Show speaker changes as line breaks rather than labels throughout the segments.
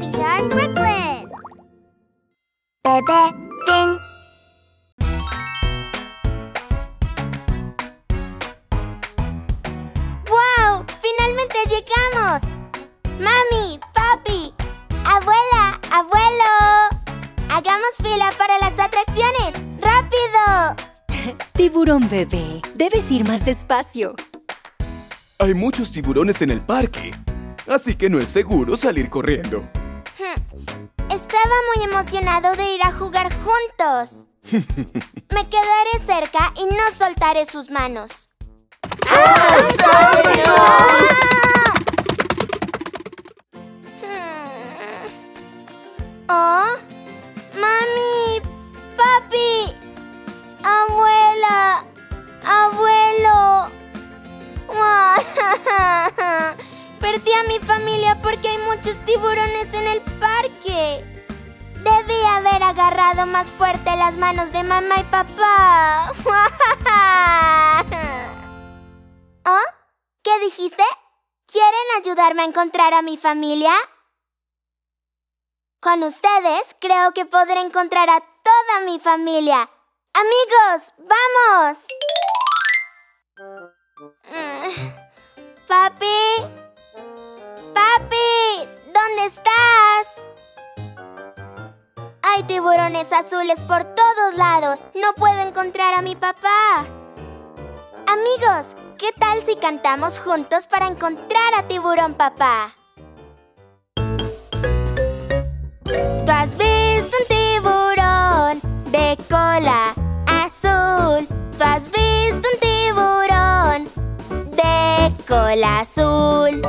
Baby Shark Brooklyn. Bebé Pin.
¡Wow! ¡Finalmente llegamos! ¡Mami! ¡Papi! ¡Abuela! ¡Abuelo! ¡Hagamos fila para las atracciones! ¡Rápido!
Tiburón bebé, debes ir más despacio.
Hay muchos tiburones en el parque, así que no es seguro salir corriendo.
Estaba muy emocionado de ir a jugar juntos. Me quedaré cerca y no soltaré sus manos. ¡Oh! ¡Mami! ¡Papi! ¡Abuela! ¡Abuelo! Perdí a mi familia porque hay muchos tiburones en el parque. Debí haber agarrado más fuerte las manos de mamá y papá. ¿Oh? ¿Qué dijiste? ¿Quieren ayudarme a encontrar a mi familia? Con ustedes creo que podré encontrar a toda mi familia. Amigos, vamos. Mm. Papi. Papi, ¿dónde estás? Hay tiburones azules por todos lados. No puedo encontrar a mi papá. Amigos, ¿qué tal si cantamos juntos para encontrar a tiburón papá? Tú has visto un tiburón de cola azul. Tú has visto un tiburón de cola azul.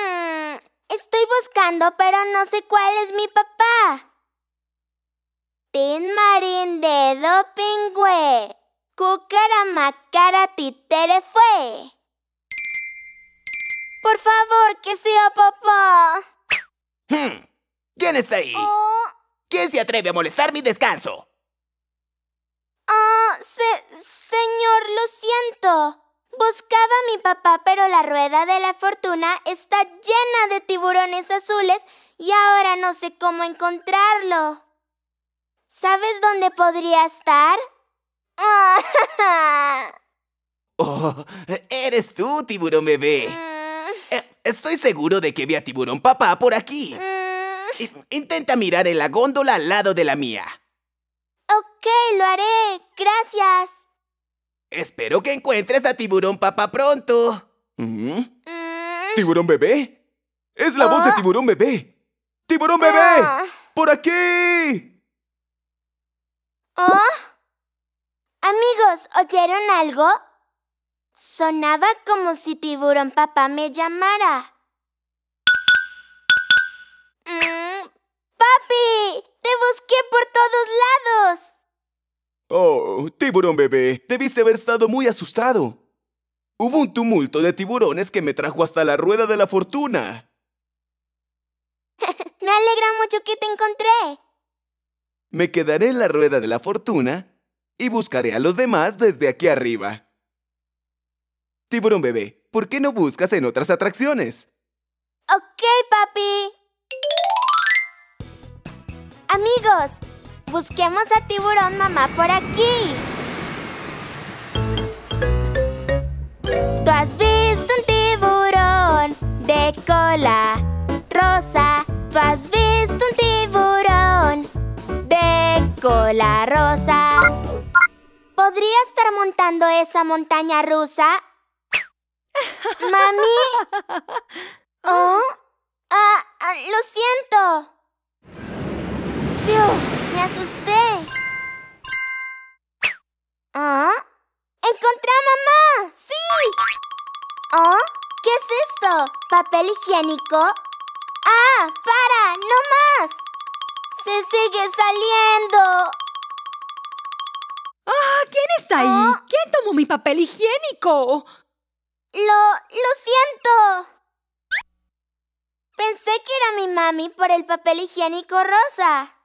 Hmm, estoy buscando, pero no sé cuál es mi papá. Tin marín dedo pingüe. Cucaramacara titere fue. Por favor, que sea papá.
Hmm. ¿Quién está ahí?
Oh,
¿Quién se atreve a molestar mi descanso?
ah, se- señor, lo siento. Buscaba a mi papá, pero la rueda de la fortuna está llena de tiburones azules y ahora no sé cómo encontrarlo. ¿Sabes dónde podría estar?
Oh, eres tú, tiburón bebé.
Mm,
Eh, Estoy seguro de que vi a tiburón papá por aquí.
mm.
Intenta mirar en la góndola al lado de la mía.
Ok, lo haré. Gracias.
Espero que encuentres a tiburón papá pronto. ¿Mm?
Mm.
¿Tiburón bebé? Es la voz de
Ah.
tiburón bebé. ¡Tiburón bebé!
Ah.
¡Por aquí!
¿Oh? Amigos, ¿oyeron algo? Sonaba como si tiburón papá me llamara. Mm, ¡Papi! ¡Te busqué por todos lados!
Oh, tiburón bebé, debiste haber estado muy asustado. Hubo un tumulto de tiburones que me trajo hasta la rueda de la fortuna.
Me alegra mucho que te encontré.
Me quedaré en la rueda de la fortuna y buscaré a los demás desde aquí arriba. Tiburón bebé, ¿por qué no buscas en otras atracciones?
Ok, papi. Amigos, busquemos a tiburón mamá por aquí. Tú has visto un tiburón de cola rosa. Tú has visto un tiburón de cola rosa. ¿Podría estar montando esa montaña rusa? Mami. ¿Oh? Ah, ah, lo siento. Fiu, me asusté. ¿Ah? ¡Encontré a mamá! ¡Sí! ¿Oh? ¿Qué es esto? ¿Papel higiénico? ¡Ah! ¡Para! ¡No más! ¡Se sigue saliendo!
Ah, ¿quién está ahí?
Ah.
¿Quién tomó mi papel higiénico?
Lo... lo siento. Pensé que era mi mami por el papel higiénico rosa.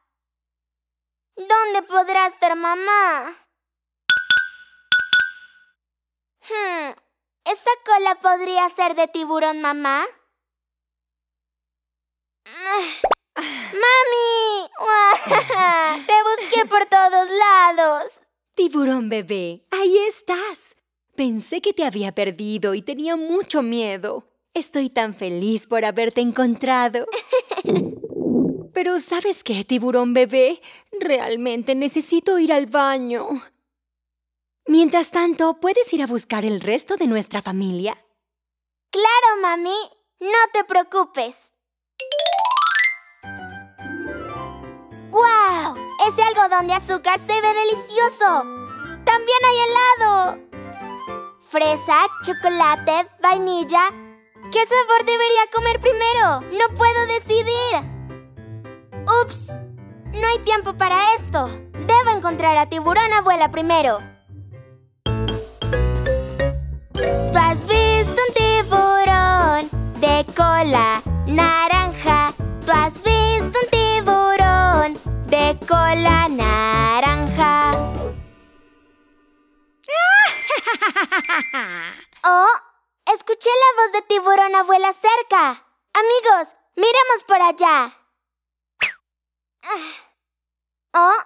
¿Dónde podrá estar mamá? Hmm, ¿esa cola podría ser de tiburón mamá? ¡Mami! ¡Te busqué por todos lados!
Tiburón bebé, ahí estás. Pensé que te había perdido y tenía mucho miedo. Estoy tan feliz por haberte encontrado. Pero ¿sabes qué, tiburón bebé? Realmente necesito ir al baño. Mientras tanto, ¿puedes ir a buscar el resto de nuestra familia?
Claro, mami. No te preocupes. ¡Guau! Ese algodón de azúcar se ve delicioso. También hay helado. Fresa, chocolate, vainilla. ¿Qué sabor debería comer primero? No puedo decidir. Ups. No hay tiempo para esto. Debo encontrar a tiburón abuela primero. ¿Tú has visto un tiburón de cola naranja? ¿Tú has visto un tiburón de cola naranja? Oh, escuché la voz de tiburón abuela cerca. Amigos, miremos por allá. Oh,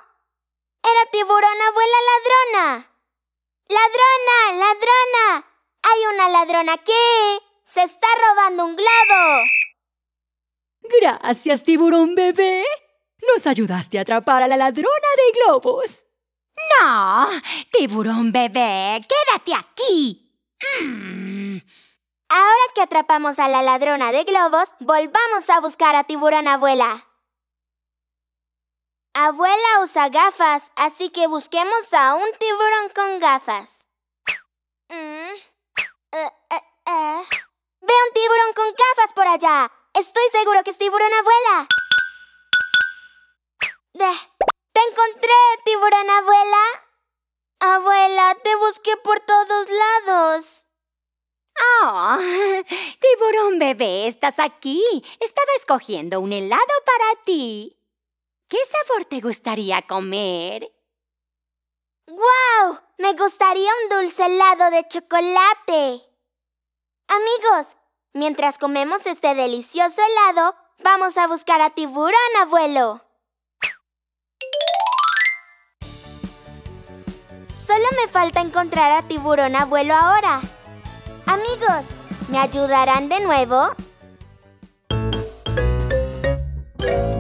era tiburón abuela ladrona. ¡Ladrona! ¡Ladrona! Hay una ladrona aquí. Se está robando un globo.
Gracias, tiburón bebé. Nos ayudaste a atrapar a la ladrona de globos.
No, tiburón bebé, quédate aquí. Mm.
Ahora que atrapamos a la ladrona de globos, volvamos a buscar a tiburón abuela. Abuela usa gafas, así que busquemos a un tiburón con gafas. Mm. Eh, eh, eh. Veo un tiburón con gafas por allá. Estoy seguro que es tiburón abuela. ¡Te encontré, tiburón abuela! Abuela, te busqué por todos lados.
Oh, tiburón bebé, estás aquí. Estaba escogiendo un helado para ti. ¿Qué sabor te gustaría comer?
¡Guau! Me gustaría un dulce helado de chocolate. Amigos, mientras comemos este delicioso helado, vamos a buscar a tiburón, abuelo. Solo me falta encontrar a tiburón, abuelo, ahora. Amigos, ¿me ayudarán de nuevo?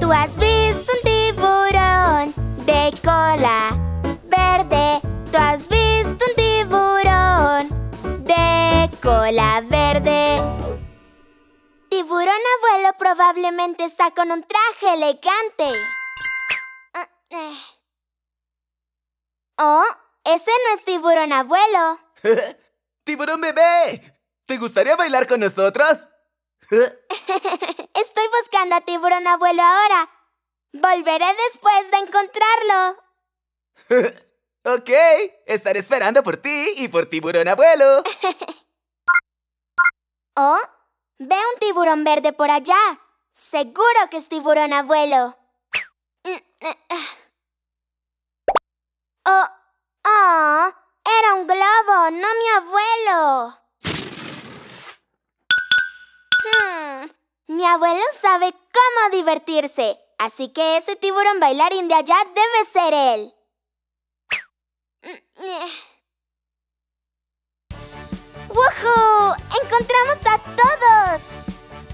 Tú has visto cola verde. Tú has visto un tiburón de cola verde. Tiburón abuelo probablemente está con un traje elegante. Ah, eh. Oh, ese no es tiburón abuelo.
¡Tiburón bebé! ¿Te gustaría bailar con nosotros?
Estoy buscando a tiburón abuelo ahora. Volveré después de encontrarlo.
ok, estaré esperando por ti y por tiburón abuelo.
Oh, veo un tiburón verde por allá. Seguro que es tiburón abuelo. Oh, oh, era un globo, no mi abuelo. Hmm, mi abuelo sabe cómo divertirse, así que ese tiburón bailarín de allá debe ser él. ¡Woohoo! ¡Encontramos a todos!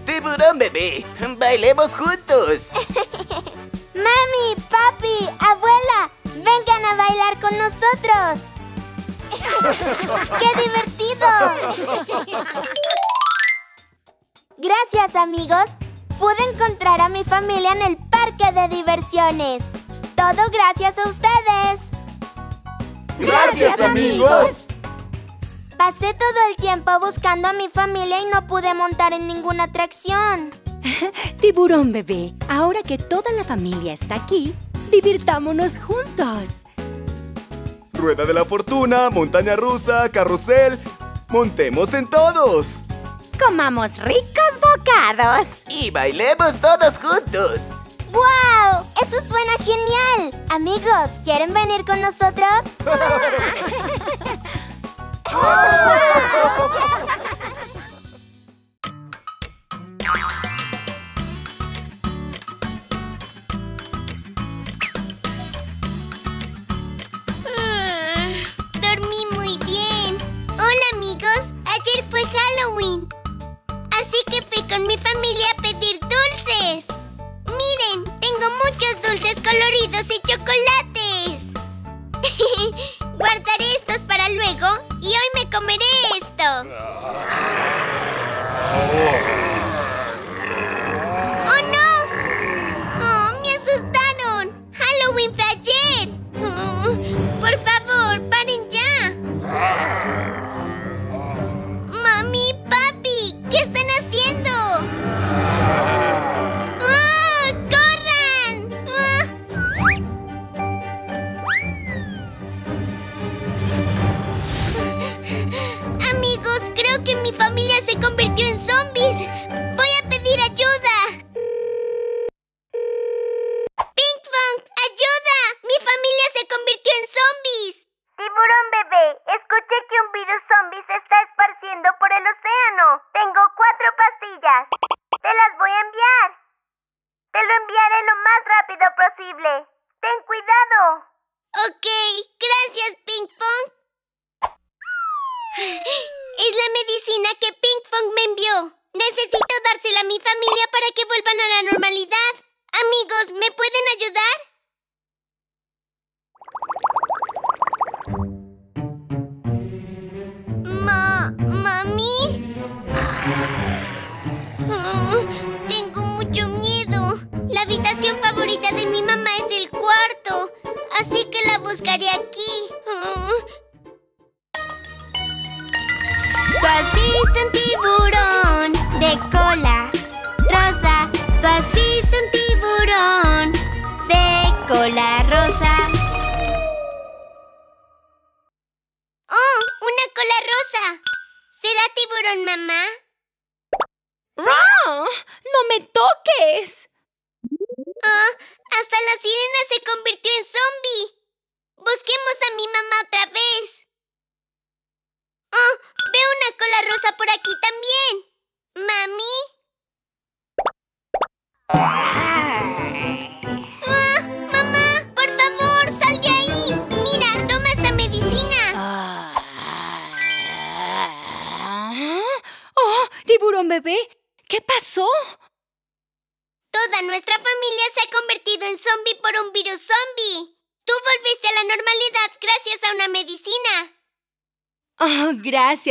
¡Tiburón bebé! ¡Bailemos juntos!
Mami, papi, abuela, vengan a bailar con nosotros. ¡Qué divertido! Gracias, amigos. Pude encontrar a mi familia en el parque de diversiones. Todo gracias a ustedes.
¡Gracias, amigos!
Pasé todo el tiempo buscando a mi familia y no pude montar en ninguna atracción.
Tiburón bebé, ahora que toda la familia está aquí, divirtámonos juntos.
Rueda de la fortuna, montaña rusa, carrusel. Montemos en todos.
Comamos ricos bocados.
Y bailemos todos juntos.
¡Wow! ¡Eso suena genial! Amigos, ¿quieren venir con nosotros?
dulces coloridos y chocolates. Guardaré estos para luego y hoy me
comeré esto.
Oh.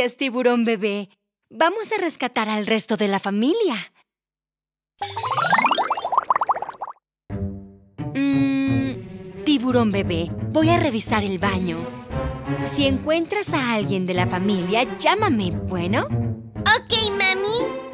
Gracias,
tiburón bebé. Vamos a rescatar al resto de la familia. Mm, tiburón bebé, voy a revisar el baño. Si encuentras a alguien de la familia, llámame, ¿bueno?
Ok, mami.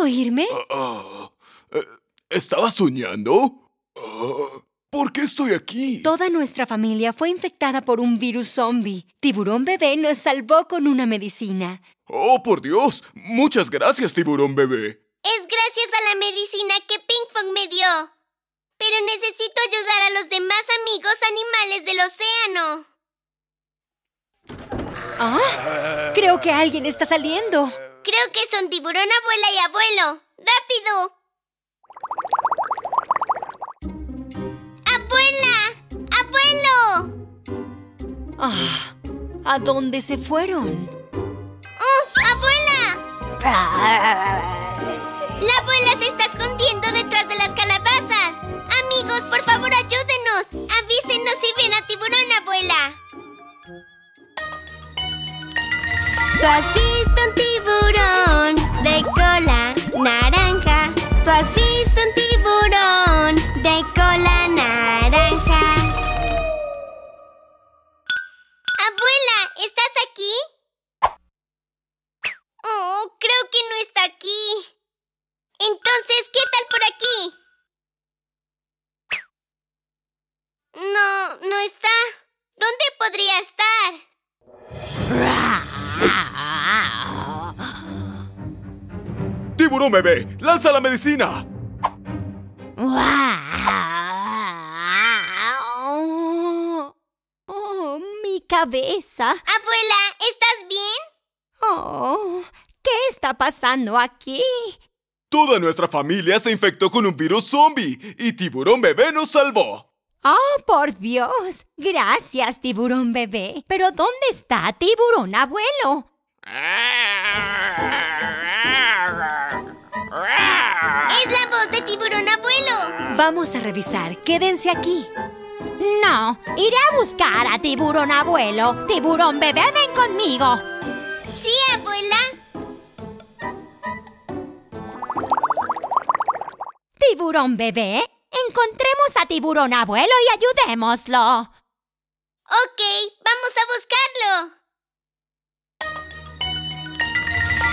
Oírme?
Ah, eh, ¿Estaba soñando? Ah, ¿Por qué estoy aquí?
Toda nuestra familia fue infectada por un virus zombie. Tiburón bebé nos salvó con una medicina.
¡Oh, por Dios! Muchas gracias, tiburón bebé.
Es gracias a la medicina que Ping Pong me dio. Pero necesito ayudar a los demás amigos animales del océano.
¿Ah? Creo que alguien está saliendo.
Creo que son tiburón abuela y abuelo. ¡Rápido! ¡Abuela! ¡Abuelo!
Ah, ¿A dónde se fueron?
¡Oh, abuela! La abuela se está escondiendo detrás de las calabazas. Amigos, por favor, ayúdenos. Avísenos si ven a tiburón, abuela.
¡Tiburón
bebé! ¡Lanza la medicina!
Oh, oh, mi cabeza.
Abuela, ¿estás bien?
Oh, ¿qué está pasando aquí?
Toda nuestra familia se infectó con un virus zombie y Tiburón Bebé nos salvó.
Oh, por Dios. Gracias, tiburón bebé. Pero ¿dónde está tiburón abuelo?
Voz de tiburón abuelo.
Vamos a revisar. Quédense aquí.
No, iré a buscar a tiburón abuelo. Tiburón bebé, ven conmigo.
Sí, abuela.
Tiburón bebé, encontremos a tiburón abuelo y ayudémoslo.
Ok, vamos a buscarlo.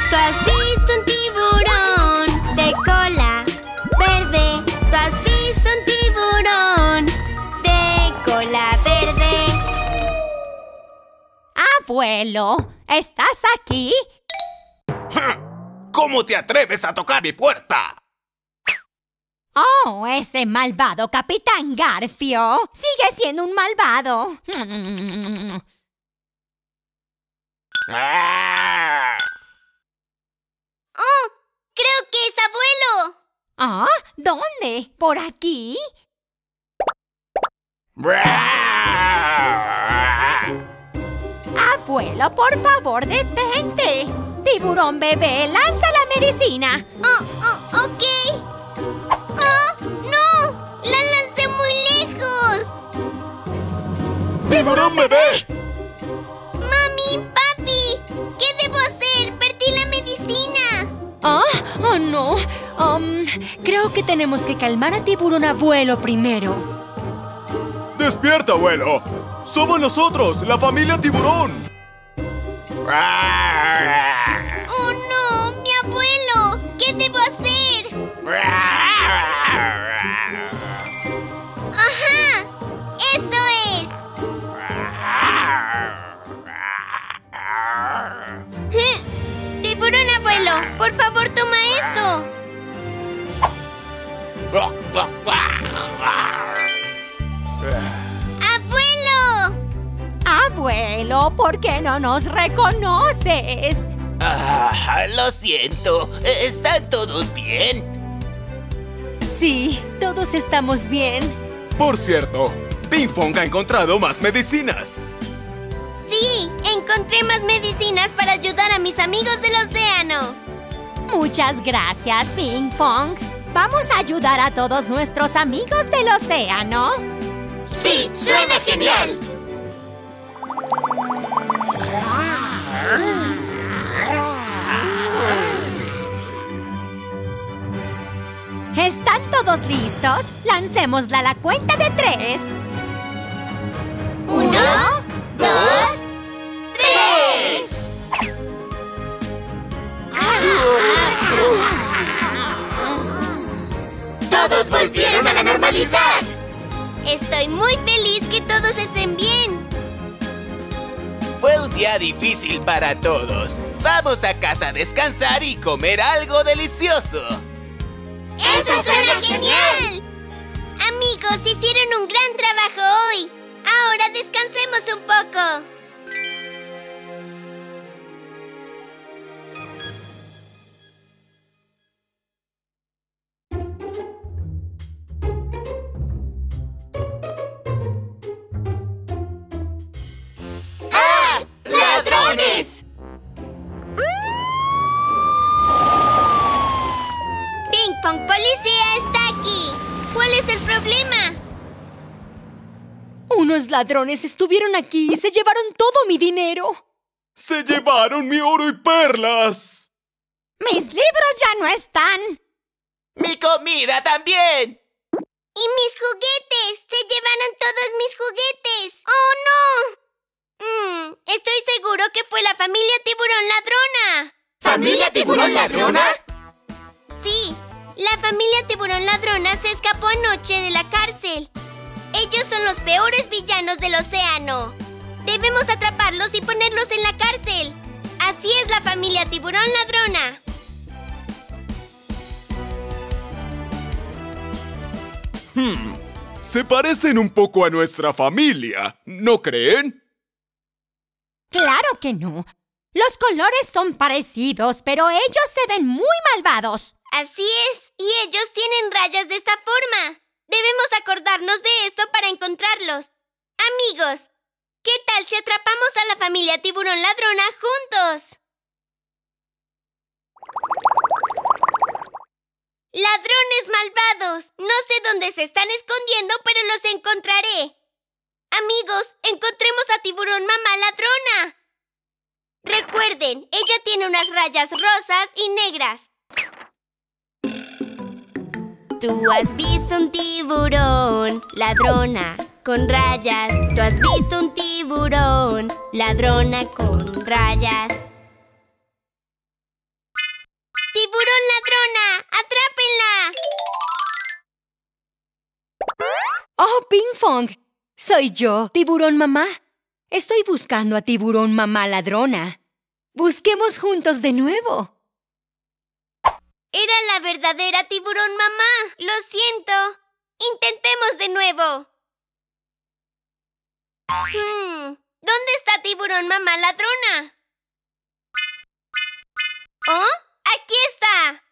¿Tú has visto un tiburón de cola verde? ¿Tú has visto un tiburón de cola verde?
Abuelo, ¿estás aquí?
¿Cómo te atreves a tocar mi puerta?
Oh, ese malvado capitán Garfio. Sigue siendo un malvado.
Oh, creo que es abuelo.
¿Ah? ¿Dónde? ¿Por aquí? Abuelo, por favor, detente. Tiburón bebé, lanza la medicina.
Oh, oh, ok. Oh, no. La lancé muy lejos.
¡Tiburón bebé!
No. Um, creo que tenemos que calmar a tiburón abuelo primero.
¡Despierta, abuelo! ¡Somos nosotros, la familia tiburón!
Por favor toma esto. ¡Abuelo!
Abuelo, ¿por qué no nos reconoces?
Ah, lo siento. ¿Están todos bien?
Sí, todos estamos bien.
Por cierto, Ping Pong ha encontrado más medicinas.
Sí, encontré más medicinas para ayudar a mis amigos del océano.
Muchas gracias, Ping Pong. Vamos a ayudar a todos nuestros amigos del océano.
Sí, suena genial.
¿Están todos listos? Lancémosla a la cuenta de tres.
Dos, tres. Todos volvieron a la normalidad. Estoy muy feliz que todos estén bien.
Fue un día difícil para todos. Vamos a casa a descansar y comer algo delicioso.
¡Eso suena genial! Amigos, hicieron un gran trabajo hoy. Ahora descansemos un poco. Ladrones
estuvieron aquí y se llevaron todo mi dinero.
¡Se llevaron mi oro y perlas!
Mis libros ya no están.
¡Mi comida también!
¡Y mis juguetes! ¡Se llevaron todos mis juguetes! ¡Oh, no! Mm, estoy seguro que fue la familia tiburón ladrona.
¿Familia tiburón ladrona?
Sí, la familia tiburón ladrona se escapó anoche de la cárcel. Ellos son los peores villanos del océano. Debemos atraparlos y ponerlos en la cárcel. Así es la familia tiburón ladrona.
Se parecen un poco a nuestra familia, ¿no creen?
Claro que no. Los colores son parecidos, pero ellos se ven muy malvados.
Así es, y ellos tienen rayas de esta forma. Debemos acordarnos de esto para encontrarlos. Amigos, ¿qué tal si atrapamos a la familia tiburón ladrona juntos? ¡Ladrones malvados! No sé dónde se están escondiendo, pero los encontraré. Amigos, encontremos a tiburón mamá ladrona. Recuerden, ella tiene unas rayas rosas y negras. Tú has visto un tiburón, ladrona, con rayas. Tú has visto un tiburón, ladrona con rayas. ¡Tiburón ladrona! ¡Atrápenla!
¡Oh, Ping Fong! Soy yo, tiburón mamá. Estoy buscando a tiburón mamá ladrona. Busquemos juntos de nuevo.
Era la verdadera tiburón mamá. Lo siento. Intentemos de nuevo. Hmm, ¿Dónde está tiburón mamá ladrona? ¿Oh? ¡Aquí está!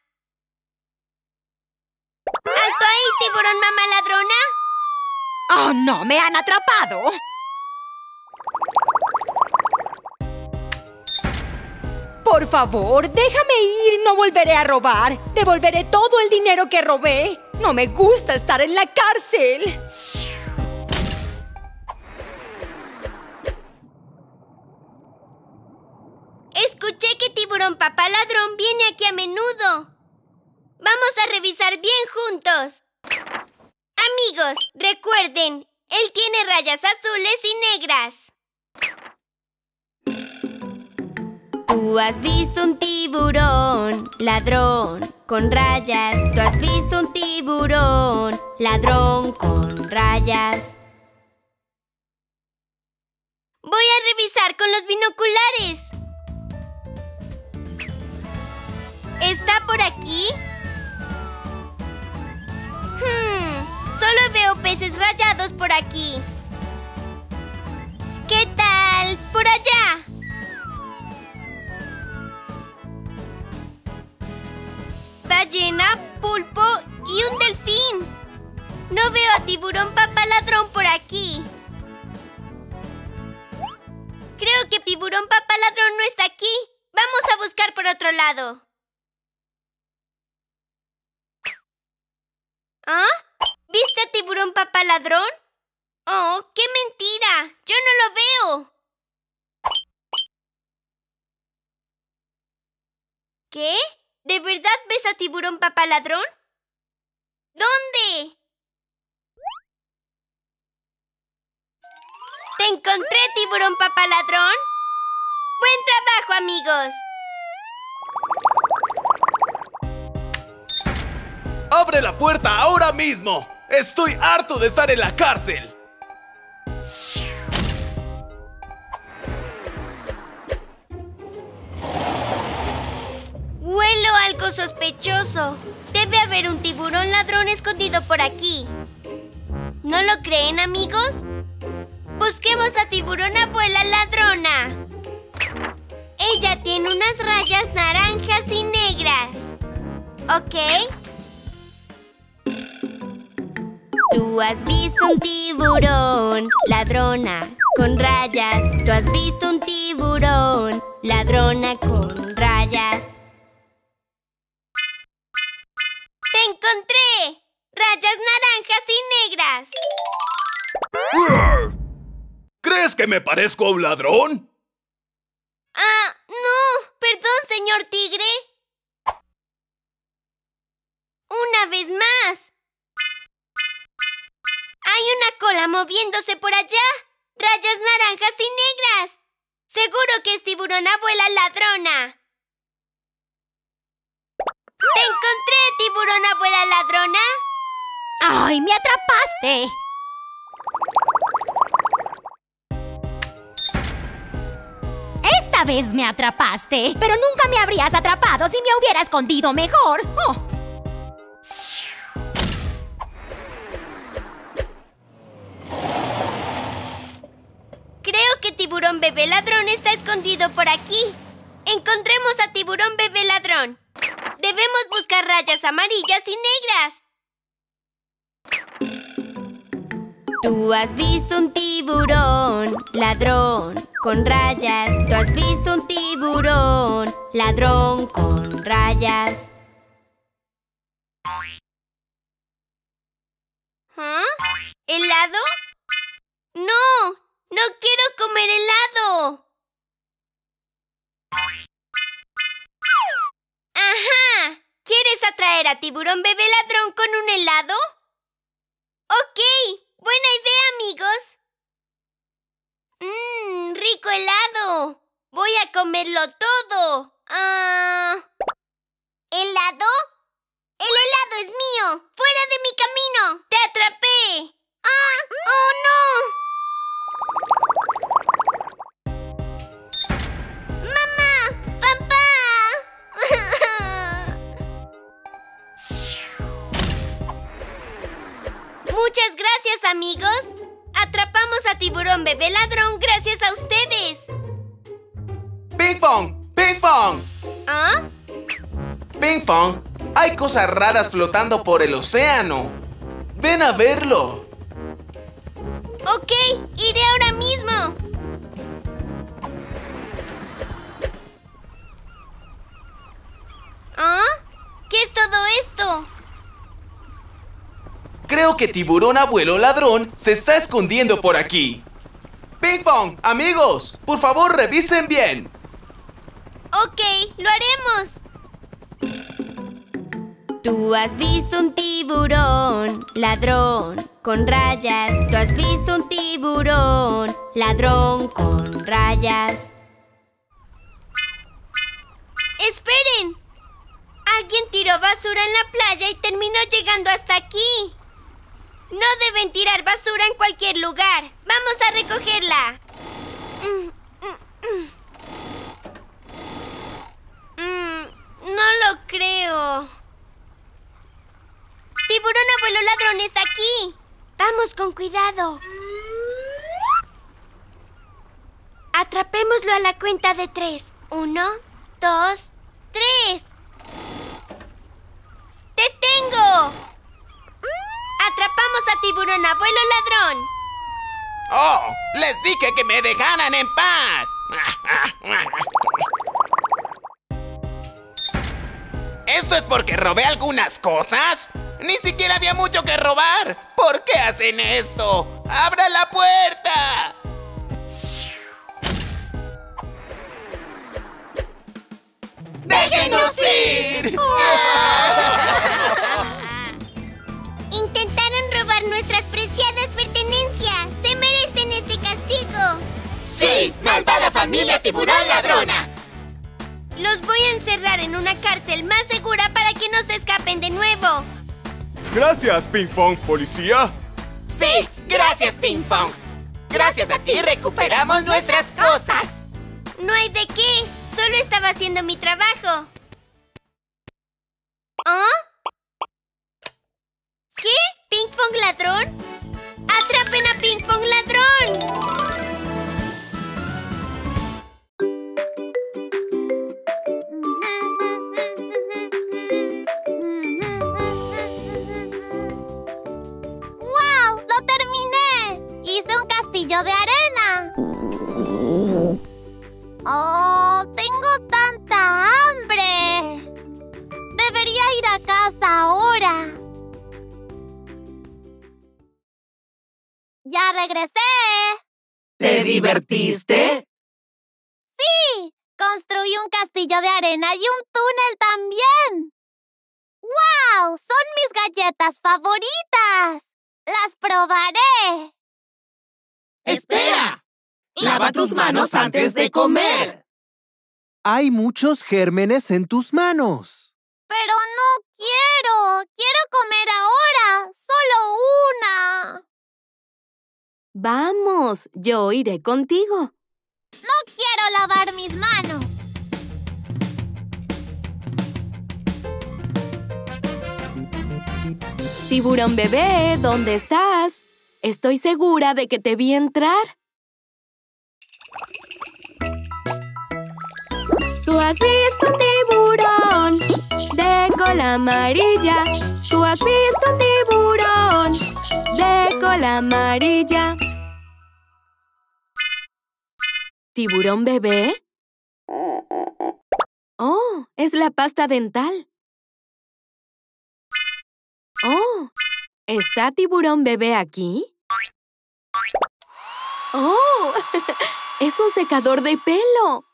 ¡Alto ahí, tiburón mamá ladrona!
¡Oh, no! ¡Me han atrapado! Por favor, déjame ir. No volveré a robar. Devolveré todo el dinero que robé. No me gusta estar en la cárcel.
Escuché que tiburón papá ladrón viene aquí a menudo. Vamos a revisar bien juntos. Amigos, recuerden, él tiene rayas azules y negras. Tú has visto un tiburón, ladrón, con rayas. Tú has visto un tiburón, ladrón, con rayas. Voy a revisar con los binoculares. ¿Está por aquí? Hmm, solo veo peces rayados por aquí. ¿Qué tal? Por allá. Ballena, pulpo y un delfín. No veo a tiburón papá ladrón por aquí. Creo que tiburón papá ladrón no está aquí. Vamos a buscar por otro lado. ¿Ah? ¿Viste a tiburón papá ladrón? Oh, qué mentira. Yo no lo veo. ¿Qué? ¿De verdad tiburón papá ladrón? ¿Dónde? ¿Te encontré, tiburón papá ladrón? Buen trabajo, amigos.
¡Abre la puerta ahora mismo! ¡Estoy harto de estar en la cárcel!
Algo sospechoso. Debe haber un tiburón ladrón escondido por aquí. ¿No lo creen, amigos? Busquemos a tiburón abuela ladrona. Ella tiene unas rayas naranjas y negras. ¿Ok? Tú has visto un tiburón, ladrona, con rayas. Tú has visto un tiburón, ladrona con rayas. Encontré! Rayas naranjas y negras.
¿Crees que me parezco a un ladrón?
Ah, no. Perdón, señor tigre. Una vez más. Hay una cola moviéndose por allá. Rayas naranjas y negras. Seguro que es tiburón abuela ladrona. ¿Te encontré, tiburón abuela ladrona?
¡Ay, me atrapaste! Esta vez me atrapaste, pero nunca me habrías atrapado si me hubiera escondido mejor. Oh.
Creo que tiburón bebé ladrón está escondido por aquí. Encontremos a tiburón bebé ladrón. Debemos buscar rayas amarillas y negras.
Tú has visto un tiburón, ladrón, con rayas. Tú has visto un tiburón, ladrón, con rayas.
¿Ah? ¿Helado? No, no quiero comer helado. Ajá. ¿Quieres atraer a tiburón bebé ladrón con un helado? Ok, buena idea, amigos. Mmm, rico helado. Voy a comerlo todo. Ah. ¿Helado? El helado es mío. ¡Fuera de mi camino! ¡Te atrapé! ¡Ah! ¡Oh, no! Muchas gracias, amigos. Atrapamos a tiburón bebé ladrón gracias a ustedes.
¡Ping pong! ¡Ping pong!
¿Ah?
¡Ping pong! Hay cosas raras flotando por el océano. Ven a verlo.
Ok, iré ahora mismo. ¿Ah? ¿Qué es todo esto?
Creo que tiburón abuelo ladrón se está escondiendo por aquí. ¡Ping pong! Amigos, por favor revisen bien.
Ok, lo haremos.
Tú has visto un tiburón, ladrón, con rayas. Tú has visto un tiburón, ladrón, con rayas.
¡Esperen! Alguien tiró basura en la playa y terminó llegando hasta aquí. No deben tirar basura en cualquier lugar. Vamos a recogerla. Mm, no lo creo. Tiburón abuelo ladrón está aquí. Vamos con cuidado. Atrapémoslo a la cuenta de tres. Uno, dos, tres. ¡Te tengo! Atrapamos a tiburón abuelo ladrón.
¡Oh! Les dije que me dejaran en paz. ¿Esto es porque robé algunas cosas? Ni siquiera había mucho que robar. ¿Por qué hacen esto? ¡Abra la puerta! ¡Déjenos ir!
Intentaron Se merecen este castigo.
¡Sí! ¡Malvada familia tiburón ladrona!
Los voy a encerrar en una cárcel más segura para que no se escapen de nuevo.
Gracias, Ping Pong, policía.
¡Sí! ¡Gracias, Ping Pong! Gracias a ti recuperamos nuestras cosas.
No hay de qué. Solo estaba haciendo mi trabajo. ¿Ah? ¿Qué? ¿Ping Pong ladrón? ¡Atrapen a Ping Pong ladrón!
¡Wow! ¡Lo terminé! Hice un castillo de arena. ¡Oh! ¡Tengo tanta hambre! Debería ir a casa ahora. ¡Ya regresé!
¿Te divertiste?
¡Sí! Construí un castillo de arena y un túnel también. ¡Wow! ¡Son mis galletas favoritas! ¡Las probaré!
¡Espera! Lava tus manos antes de comer.
Hay muchos gérmenes en tus manos.
Pero no quiero. Quiero comer ahora. Solo una.
Vamos, yo iré contigo.
No quiero lavar mis manos.
Tiburón bebé, ¿dónde estás? Estoy segura de que te vi entrar. Tú has visto un tiburón de cola amarilla. Tú has visto un tiburón de cola amarilla. ¿Tiburón bebé? Oh, es la pasta dental. Oh, ¿está tiburón bebé aquí? ¡Oh! ¡Es un secador de pelo!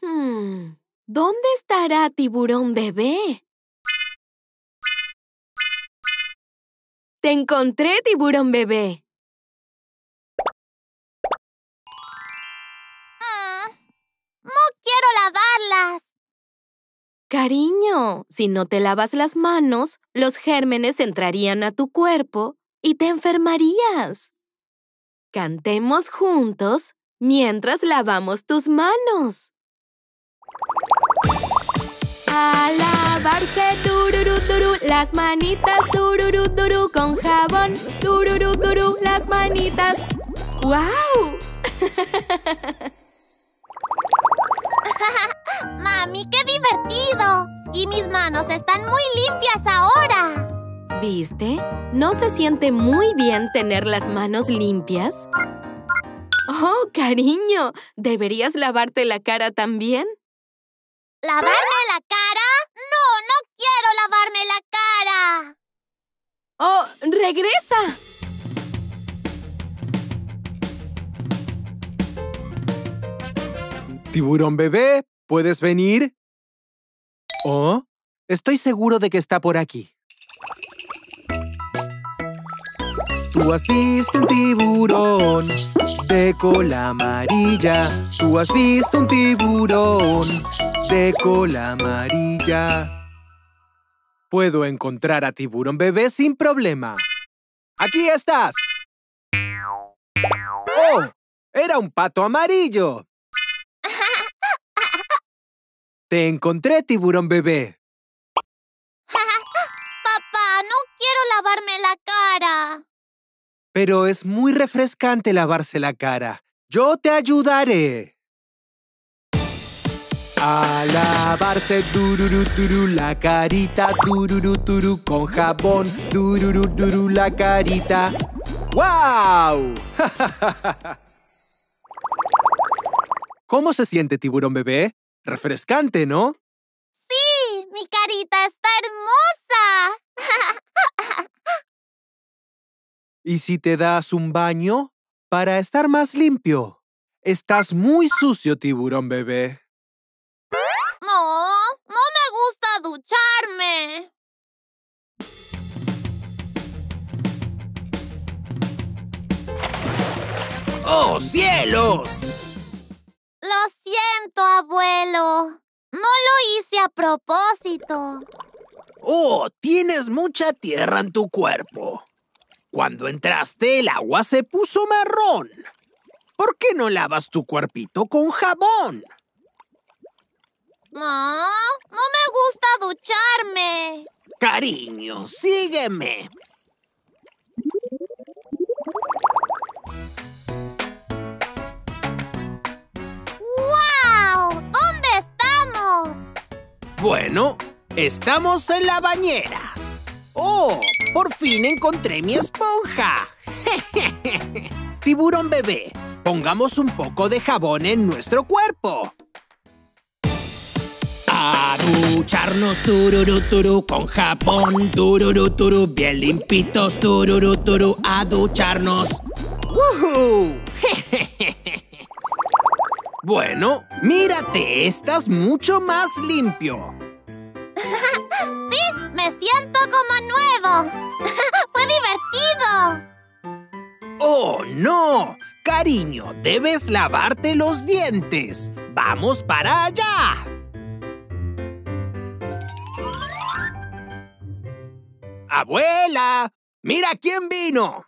Hmm, ¿Dónde estará tiburón bebé? ¡Te encontré, tiburón bebé!
Mm, no quiero lavarlas.
Cariño, si no te lavas las manos, los gérmenes entrarían a tu cuerpo y te enfermarías. Cantemos juntos mientras lavamos tus manos. A lavarse tururú turú, las manitas tururú turú con jabón tururú turú, las manitas. ¡Wow!
Mami, qué divertido. Y mis manos están muy limpias ahora.
¿Viste? ¿No se siente muy bien tener las manos limpias? Oh, cariño, ¿deberías lavarte la cara también?
¿Lavarme la cara? No, no quiero lavarme la cara.
¡Oh, regresa!
Tiburón bebé, ¿puedes venir? Oh, estoy seguro de que está por aquí. Tú has visto un tiburón de cola amarilla. Tú has visto un tiburón de cola amarilla. Puedo encontrar a tiburón bebé sin problema. ¡Aquí estás! ¡Oh! ¡Era un pato amarillo! Te encontré, tiburón bebé.
Papá, no quiero lavarme la cara.
Pero es muy refrescante lavarse la cara. Yo te ayudaré. A lavarse dururu turu la carita dururu turu con jabón dururu turu la carita. ¡Wow! ¿Cómo se siente tiburón bebé? Refrescante, ¿no?
Sí, mi carita está hermosa.
¿Y si te das un baño? Para estar más limpio. Estás muy sucio, tiburón bebé.
No, no me gusta ducharme.
¡Oh, cielos!
Lo siento, abuelo. No lo hice a propósito.
¡Oh, tienes mucha tierra en tu cuerpo! Cuando entraste, el agua se puso marrón. ¿Por qué no lavas tu cuerpito con jabón?
No, no me gusta ducharme.
Cariño, sígueme.
¡Wow! ¿Dónde estamos?
Bueno, estamos en la bañera. ¡Oh! Por fin encontré mi esponja. Tiburón bebé, pongamos un poco de jabón en nuestro cuerpo. A ducharnos tururú turú con jabón tururú turú bien limpitos tururú turú a ducharnos. ¡Woohoo! bueno, mírate, estás mucho más limpio.
Sí, me siento como nuevo. Fue divertido.
¡Oh, no! Cariño, debes lavarte los dientes. ¡Vamos para allá! ¡Abuela! ¡Mira quién vino!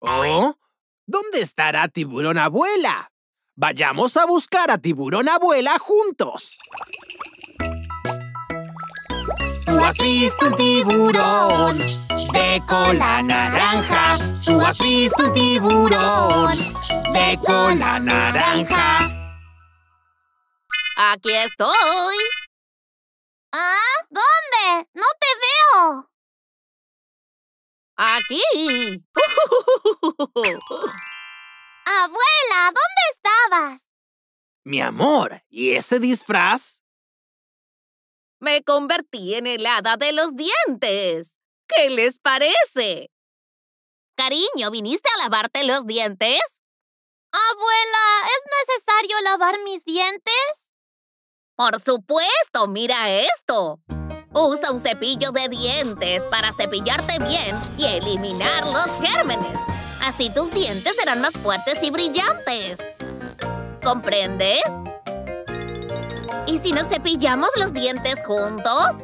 ¿Oh? ¿Dónde estará Tiburón Abuela? Vayamos a buscar a Tiburón Abuela juntos. Tú has visto un tiburón de cola naranja. Tú has visto un tiburón de cola naranja.
Aquí estoy.
¿Ah? ¿Dónde? No te veo.
Aquí.
Abuela, ¿dónde estabas?
Mi amor, ¿y ese disfraz?
Me convertí en el hada de los dientes. ¿Qué les parece? Cariño, ¿viniste a lavarte los dientes?
Abuela, ¿es necesario lavar mis dientes?
Por supuesto, mira esto. Usa un cepillo de dientes para cepillarte bien y eliminar los gérmenes. Así tus dientes serán más fuertes y brillantes. ¿Comprendes? ¿Y si nos cepillamos los dientes juntos?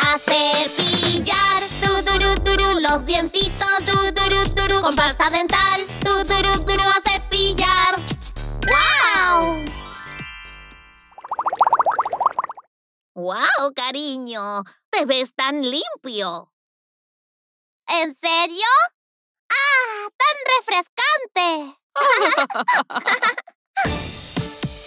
A cepillar, tuduru, turu, los dientitos, tuduru, turu, con pasta dental, tuduru, turu, a cepillar. ¡Wow!
¡Wow, cariño! ¡Te ves tan limpio!
¿En serio? ¡Ah! ¡Tan refrescante!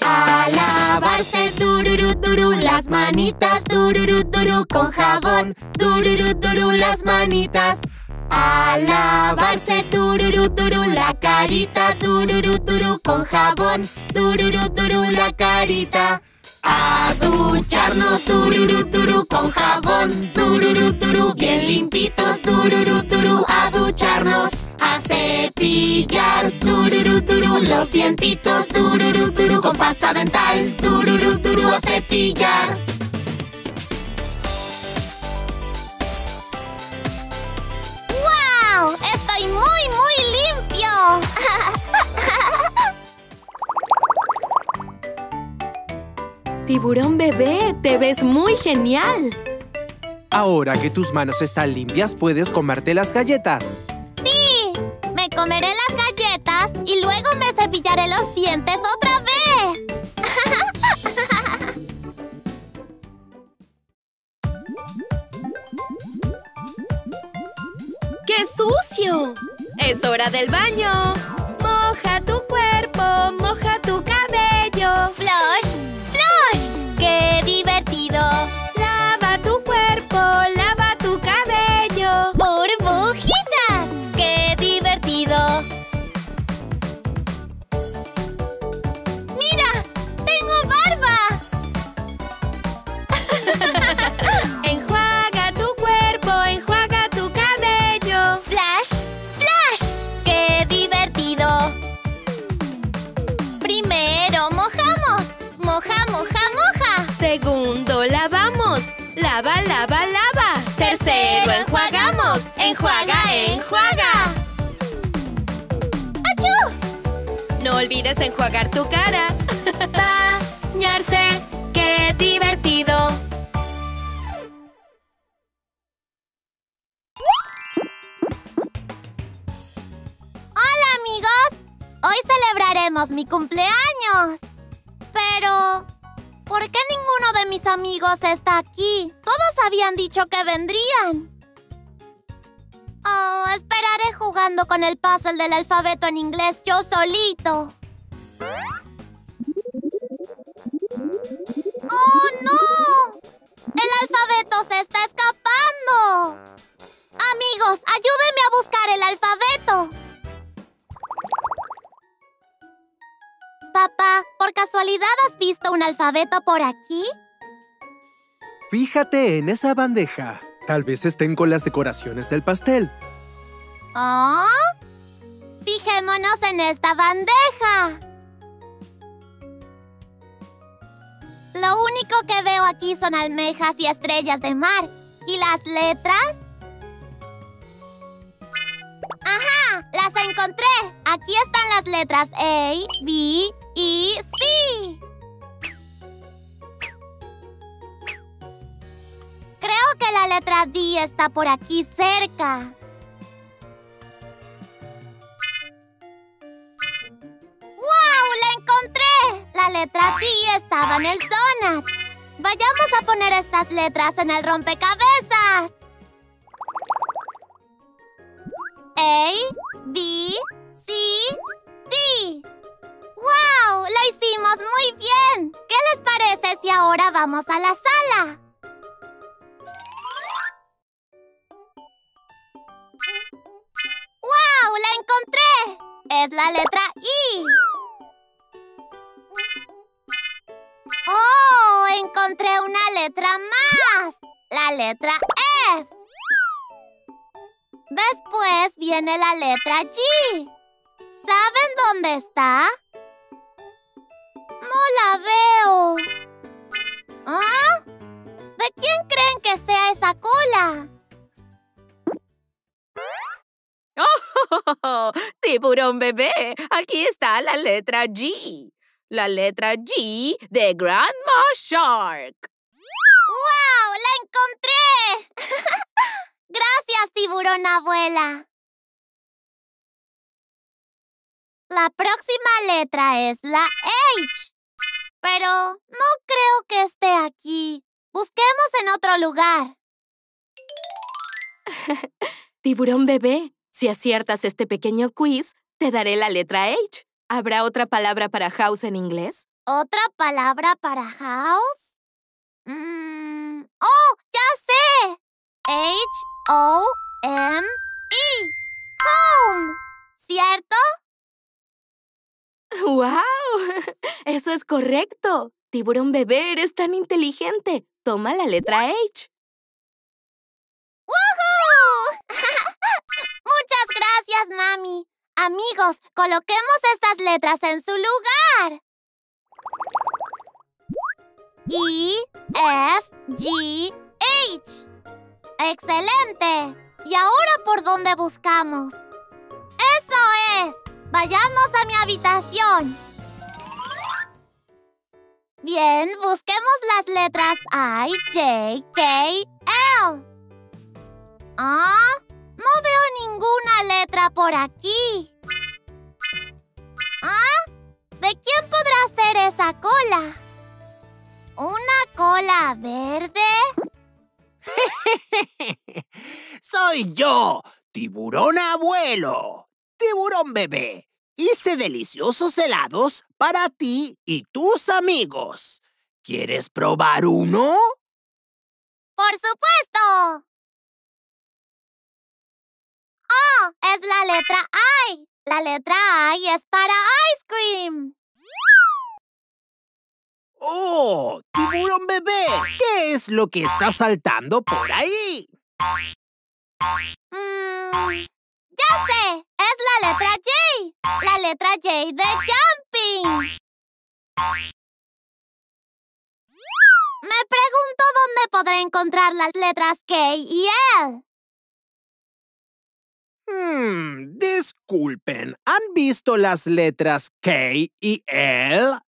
A lavarse dururu duru las manitas dururu duru con jabón dururu duru las manitas A lavarse dururu duru la carita dururu duru con jabón dururu duru la carita a ducharnos dururu duru con jabón. Dururu duru bien limpitos. Dururu duru a ducharnos a cepillar. Dururu duru los dientitos. Dururu duru con pasta dental. Dururu duru a cepillar. ¡Wow! Estoy muy muy limpio.
Tiburón bebé, te ves muy genial.
Ahora que tus manos están limpias, puedes comerte las galletas.
¡Sí! Me comeré las galletas y luego me cepillaré los dientes otra vez.
¡Qué sucio! ¡Es hora del baño! Moja tu cuerpo, moja Lava, lava. Tercero, enjuagamos. Enjuaga, enjuaga.
¡Achú!
No olvides enjuagar tu cara. Bañarse, qué divertido.
Hola amigos. Hoy celebraremos mi cumpleaños. Pero... ¿Por qué ninguno de mis amigos está aquí? Todos habían dicho que vendrían. Oh, esperaré jugando con el puzzle del alfabeto en inglés yo solito. ¡Oh, no! ¡El alfabeto se está escapando! Amigos, ayúdenme a buscar el alfabeto. Papá, ¿por casualidad has visto un alfabeto por aquí?
Fíjate en esa bandeja. Tal vez estén con las decoraciones del pastel.
¿Ah? Fijémonos en esta bandeja. Lo único que veo aquí son almejas y estrellas de mar. ¿Y las letras? ¡Ajá! ¡Las encontré! Aquí están las letras A, B y C. Creo que la letra D está por aquí cerca. ¡Wow! ¡La encontré! La letra D estaba en el donut. Vayamos a poner estas letras en el rompecabezas. A, B, C, D. ¡Wow! ¡Lo hicimos muy bien! ¿Qué les parece? si ahora vamos a la sala? ¡Wow! ¡La encontré! Es la letra I. ¡Oh! Encontré una letra más. La letra F. Después viene la letra G. ¿Saben dónde está? No la veo. ¿Ah? ¿De quién creen que sea esa cola?
¡Oh! ¡Tiburón bebé! Aquí está la letra G. La letra G de Grandma Shark.
¡Wow! ¡La encontré! Gracias, tiburón abuela. La próxima letra es la H. Pero no creo que esté aquí. Busquemos en otro lugar.
Tiburón bebé, si aciertas este pequeño quiz, te daré la letra H. ¿Habrá otra palabra para house en inglés?
¿Otra palabra para house? Mm, ¡Oh! ¡Ya sé! H-O-M-E. Home. ¿Cierto?
¡Wow! Eso es correcto. Tiburón bebé, eres tan inteligente. Toma la letra H.
¡Woohoo! Muchas gracias, mami. Amigos, coloquemos estas letras en su lugar. E, F, G, H. ¡Excelente! ¿Y ahora por dónde buscamos? ¡Eso es! Vayamos a mi habitación. Bien, busquemos las letras I, J, K, L. Ah, no veo ninguna letra por aquí. ¿Ah? ¿De quién podrá ser esa cola? ¿Una cola verde?
Soy yo, tiburón abuelo. Tiburón bebé. Hice deliciosos helados para ti y tus amigos. ¿Quieres probar uno?
¡Por supuesto! ¡Oh! Es la letra I. La letra I es para ice cream.
¡Oh! ¡Tiburón bebé! ¿Qué es lo que está saltando por ahí?
Mm, ¡Ya sé! Es la letra J. La letra J de jumping. Me pregunto dónde podré encontrar las letras K y L.
Hmm, disculpen, ¿han visto las letras K y L?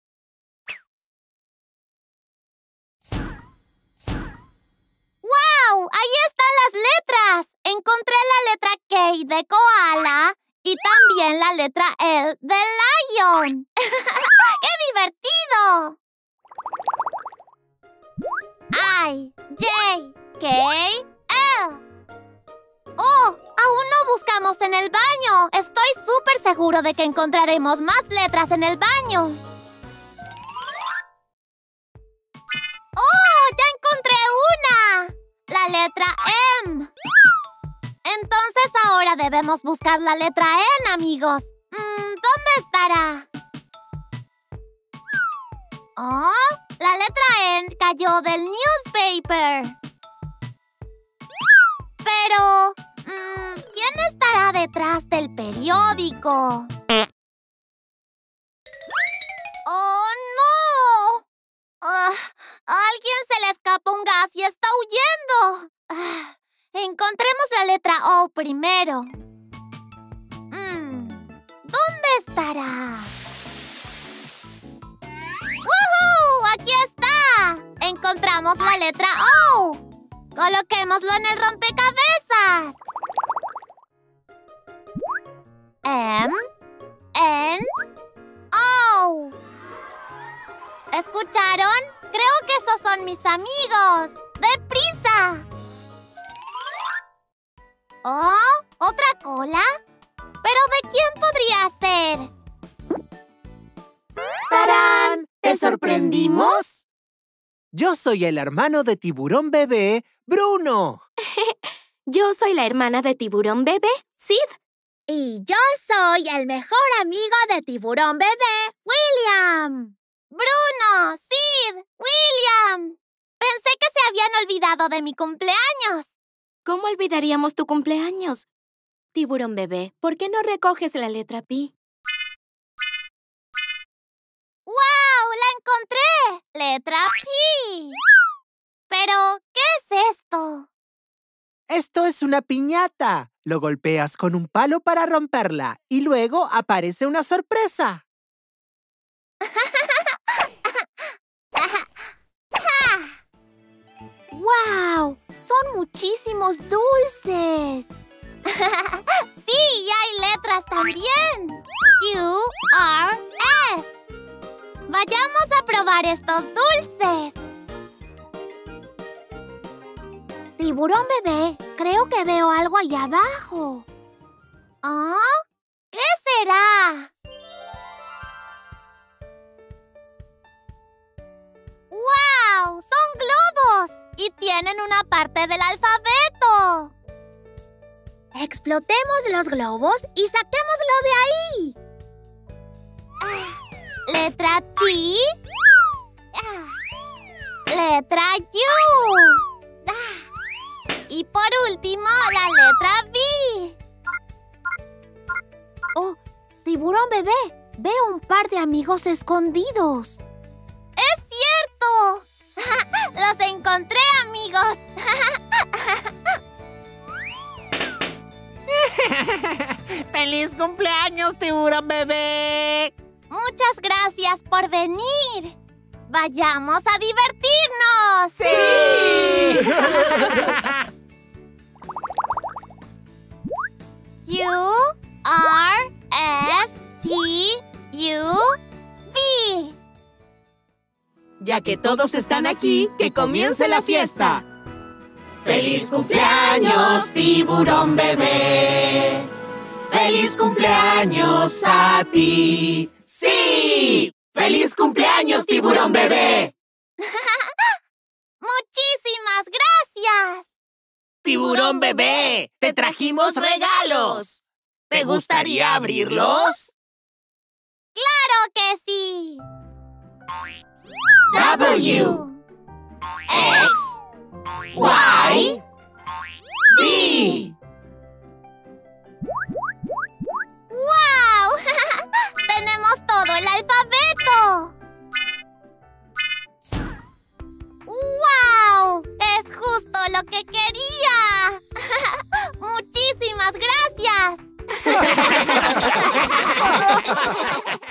¡Wow! ¡Ahí están las letras! Encontré la letra K de koala y también la letra L de lion. ¡Qué divertido! I, J, K, L. ¡Oh! Aún no buscamos en el baño. Estoy súper seguro de que encontraremos más letras en el baño. ¡Oh! ¡Ya encontré una! La letra M. Entonces ahora debemos buscar la letra N, amigos. Mm, ¿Dónde estará? ¡Oh! La letra N cayó del newspaper. Pero... mm, ¿Quién estará detrás del periódico? ¡Oh, no! A alguien se le escapa un gas y está huyendo. Ah, encontremos la letra O primero. Mm, ¿Dónde estará? ¡Woohoo! ¡Aquí está! Encontramos la letra O. Coloquémoslo en el rompecabezas. M, N, O. ¿Escucharon? Creo que esos son mis amigos. ¡Deprisa! ¿Oh? ¿Otra cola? ¿Pero de quién podría ser?
¡Tarán! ¿Te sorprendimos? Yo soy el hermano de tiburón bebé, Bruno.
Yo soy la hermana de tiburón bebé, Sid.
Y yo soy el mejor amigo de tiburón bebé, William.
Bruno, Sid, William. Pensé que se habían olvidado de mi cumpleaños.
¿Cómo olvidaríamos tu cumpleaños? Tiburón bebé, ¿por qué no recoges la letra pi?
¡Wow! ¡La encontré! Letra P. Pero, ¿qué es esto?
Esto es una piñata. Lo golpeas con un palo para romperla y luego aparece una sorpresa.
¡Wow! Son muchísimos dulces.
sí, y hay letras también. Q, R, S. Vayamos a probar estos dulces.
Tiburón bebé, creo que veo algo allá abajo.
¿Ah? ¿Qué será? ¡Wow! ¡Son globos! Y tienen una parte del alfabeto.
Explotemos los globos y saquémoslo de ahí.
Letra T. Letra U. Y por último, la letra B.
Oh, tiburón bebé, veo un par de amigos escondidos.
¡Los encontré, amigos!
¡Feliz cumpleaños, tiburón bebé!
Muchas gracias por venir. ¡Vayamos a divertirnos!
¡Sí!
Q, R, S, T, U, V.
Ya que todos están aquí, que comience la fiesta.
¡Feliz cumpleaños, tiburón bebé! ¡Feliz cumpleaños a ti! ¡Sí! ¡Feliz cumpleaños, tiburón bebé!
¡Muchísimas gracias!
¡Tiburón bebé! ¡Te trajimos regalos! ¿Te gustaría abrirlos?
¡Claro que sí!
W X Y Z
¡Wow! ¡Tenemos todo el alfabeto! ¡Wow! ¡Es justo lo que quería! ¡Muchísimas gracias!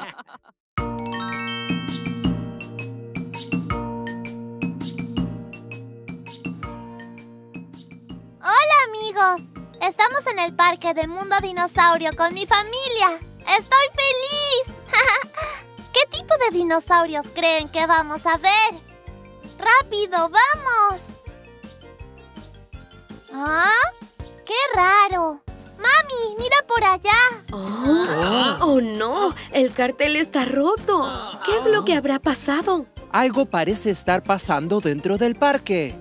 amigos, estamos en el parque de Mundo Dinosaurio con mi familia. ¡Estoy feliz! ¿Qué tipo de dinosaurios creen que vamos a ver? ¡Rápido, vamos! ¿Ah? ¡Qué raro! ¡Mami, mira por allá!
Oh, oh, no, el cartel está roto. ¿Qué es lo que habrá pasado?
Algo parece estar pasando dentro del parque.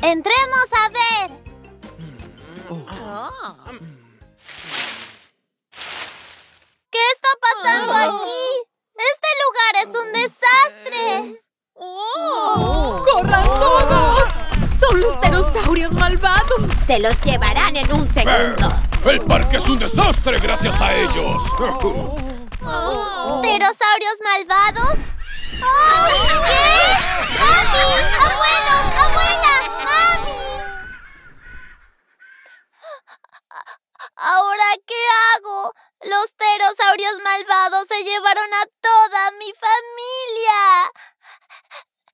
¡Entremos a ver! ¿Qué está pasando aquí? Este lugar es un desastre.
¡Corran todos! ¡Son los pterosaurios malvados!
Se los llevarán en un segundo.
El parque es un desastre gracias a ellos.
¿Pterosaurios malvados? ¡Oh! ¿Qué? ¡Mami! ¡Abuelo! ¡Abuela! ¡Mami! ¿Ahora qué hago? Los pterosaurios malvados se llevaron a toda mi familia.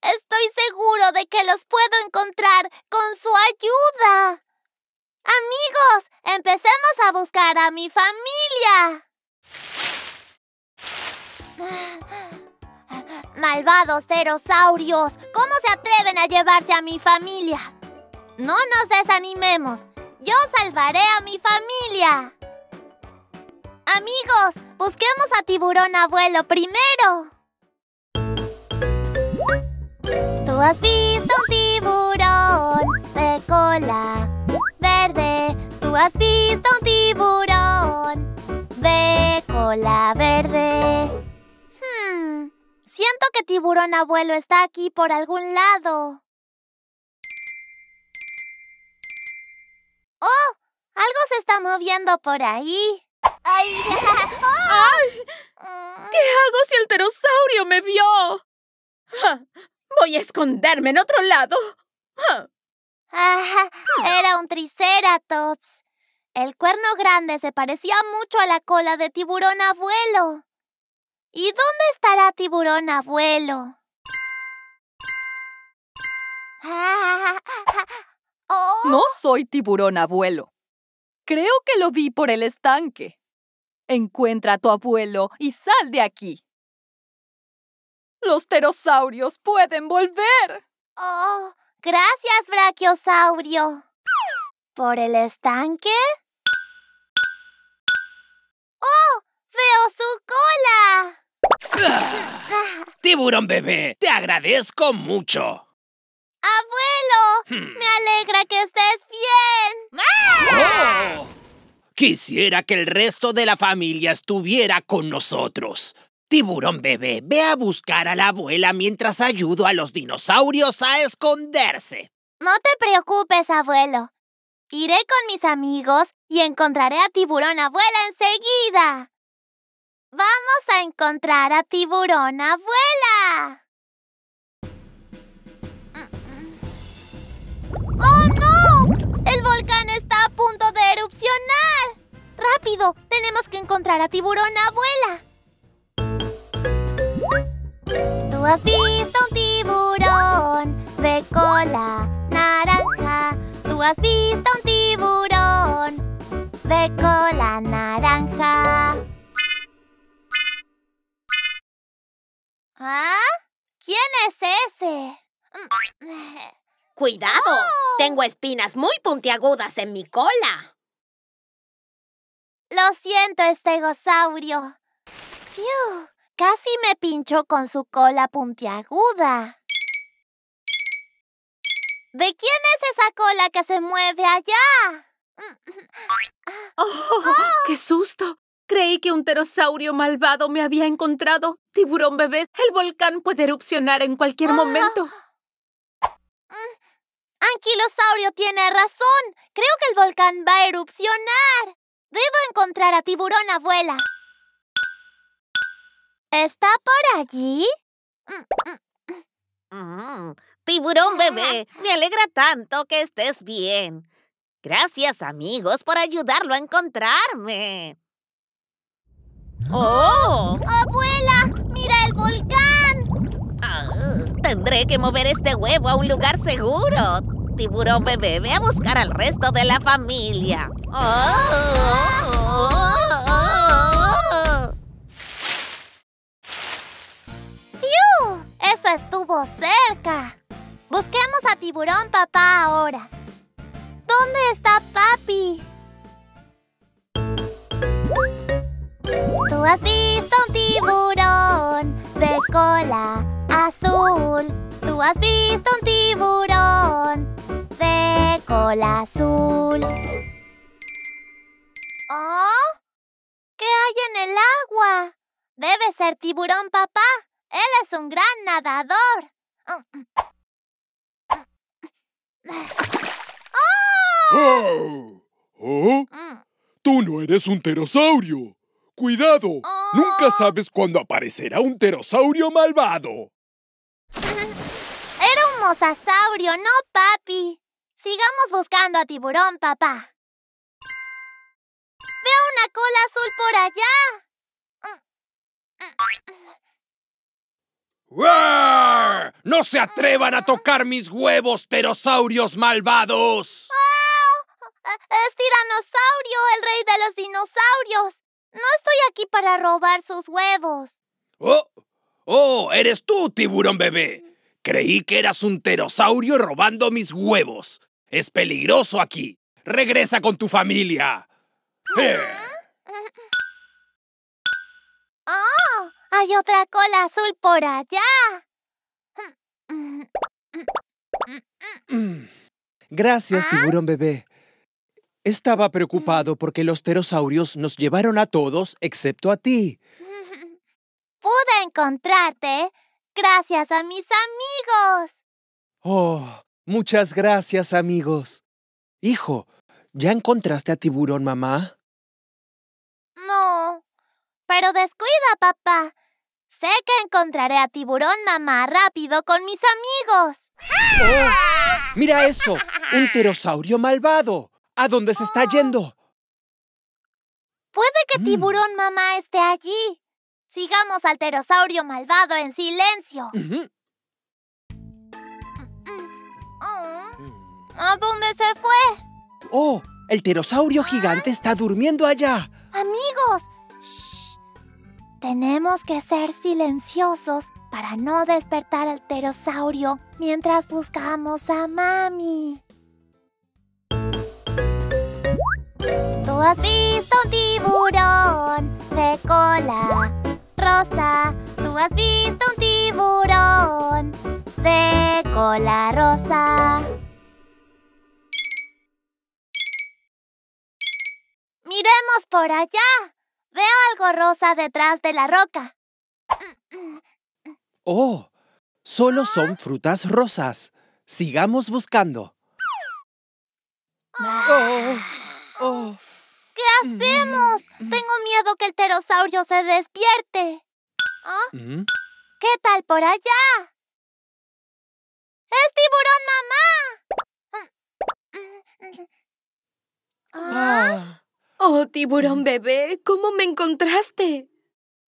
Estoy seguro de que los puedo encontrar con su ayuda. Amigos, empecemos a buscar a mi familia. Malvados pterosaurios, ¿cómo se atreven a llevarse a mi familia? No nos desanimemos. Yo salvaré a mi familia. Amigos, busquemos a tiburón abuelo primero. ¿Tú has visto un tiburón de cola verde? ¿Tú has visto un tiburón de cola verde? Hmm, siento que tiburón abuelo está aquí por algún lado. ¡Oh! Algo se está moviendo por ahí. ¡Ay!
¡Ay! ¿Qué hago si el pterosaurio me vio? Voy a esconderme en otro lado.
Ah, era un triceratops. El cuerno grande se parecía mucho a la cola de tiburón abuelo. ¿Y dónde estará tiburón abuelo?
No soy tiburón abuelo. Creo que lo vi por el estanque. Encuentra a tu abuelo y sal de aquí. Los pterosaurios pueden volver.
Oh, gracias, brachiosaurio. ¿Por el estanque? ¡Oh! ¡Veo su
cola! Tiburón bebé, te agradezco mucho.
¡Abuelo! Hmm. Me alegra que estés bien.
¡Oh! Quisiera que el resto de la familia estuviera con nosotros. Tiburón bebé, ve a buscar a la abuela mientras ayudo a los dinosaurios a esconderse.
No te preocupes, abuelo. Iré con mis amigos y encontraré a Tiburón abuela enseguida. Vamos a encontrar a Tiburón abuela. ¡Oh, no! ¡El volcán está a punto de erupcionar! ¡Rápido! Tenemos que encontrar a Tiburón Abuela. ¿Tú has visto un tiburón de cola naranja? ¿Tú has visto un tiburón de cola naranja? ¿Ah? ¿Quién es ese?
¡Cuidado! ¡Oh! Tengo espinas muy puntiagudas en mi cola.
Lo siento, estegosaurio. ¡Fiu! Casi me pinchó con su cola puntiaguda. ¿De quién es esa cola que se mueve allá?
¡Oh! ¡Oh! ¡Qué susto! Creí que un pterosaurio malvado me había encontrado. Tiburón bebé, el volcán puede erupcionar en cualquier momento.
Anquilosaurio tiene razón. Creo que el volcán va a erupcionar. Debo encontrar a Tiburón Abuela. ¿Está por allí?
Mm, tiburón bebé, me alegra tanto que estés bien. Gracias amigos por ayudarlo a encontrarme.
¡Oh! ¡Abuela!
Tendré que mover este huevo a un lugar seguro tiburón bebé, ve a buscar al resto de la familia.
¡Fiu! Eso estuvo cerca. Busquemos a tiburón papá ahora. ¿Dónde está papi? ¿Tú has visto un tiburón ¿Tú has visto un tiburón de cola azul. ¿Oh? ¿Qué hay en el agua? Debe ser tiburón papá. Él es un gran nadador.
¡Oh! ¿Oh? Tú no eres un pterosaurio. ¡Cuidado! Nunca oh. sabes cuándo aparecerá un pterosaurio malvado.
Era un mosasaurio, no papi. Sigamos buscando a tiburón, papá. Veo una cola azul
por allá. ¡No se atrevan a tocar mis huevos, pterosaurios malvados!
Es tiranosaurio, el rey de los dinosaurios. No estoy aquí para robar sus huevos.
¡Oh! ¡Oh! ¡Eres tú, tiburón bebé! Creí que eras un pterosaurio robando mis huevos. Es peligroso aquí. Regresa con tu familia.
¡Oh! Hay otra cola azul por allá.
Gracias, tiburón bebé. Estaba preocupado porque los pterosaurios nos llevaron a todos excepto a ti.
Pude encontrarte gracias a mis amigos.
Oh, muchas gracias, amigos. Hijo, ¿ya encontraste a tiburón mamá?
No, pero descuida, papá. Sé que encontraré a tiburón mamá rápido con mis amigos.
Oh, ¡Mira eso! ¡Un pterosaurio malvado! ¿A dónde se está yendo?
Puede que tiburón mamá esté allí. Sigamos al pterosaurio malvado en silencio. ¿A dónde se fue?
¡Oh! El pterosaurio gigante está durmiendo allá.
Amigos, shh. Tenemos que ser silenciosos para no despertar al pterosaurio mientras buscamos a mami. Tú has visto un tiburón de cola rosa. Tú has visto un tiburón de cola rosa. Miremos por allá. Veo algo rosa detrás de la roca.
¡Oh! Solo son frutas rosas. Sigamos buscando. Oh, oh.
¿Qué hacemos? Tengo miedo que el pterosaurio se despierte. ¿Ah?
¿Mm?
¿Qué tal por allá? ¡Es tiburón mamá!
Ah. Oh, tiburón bebé, ¿cómo me encontraste?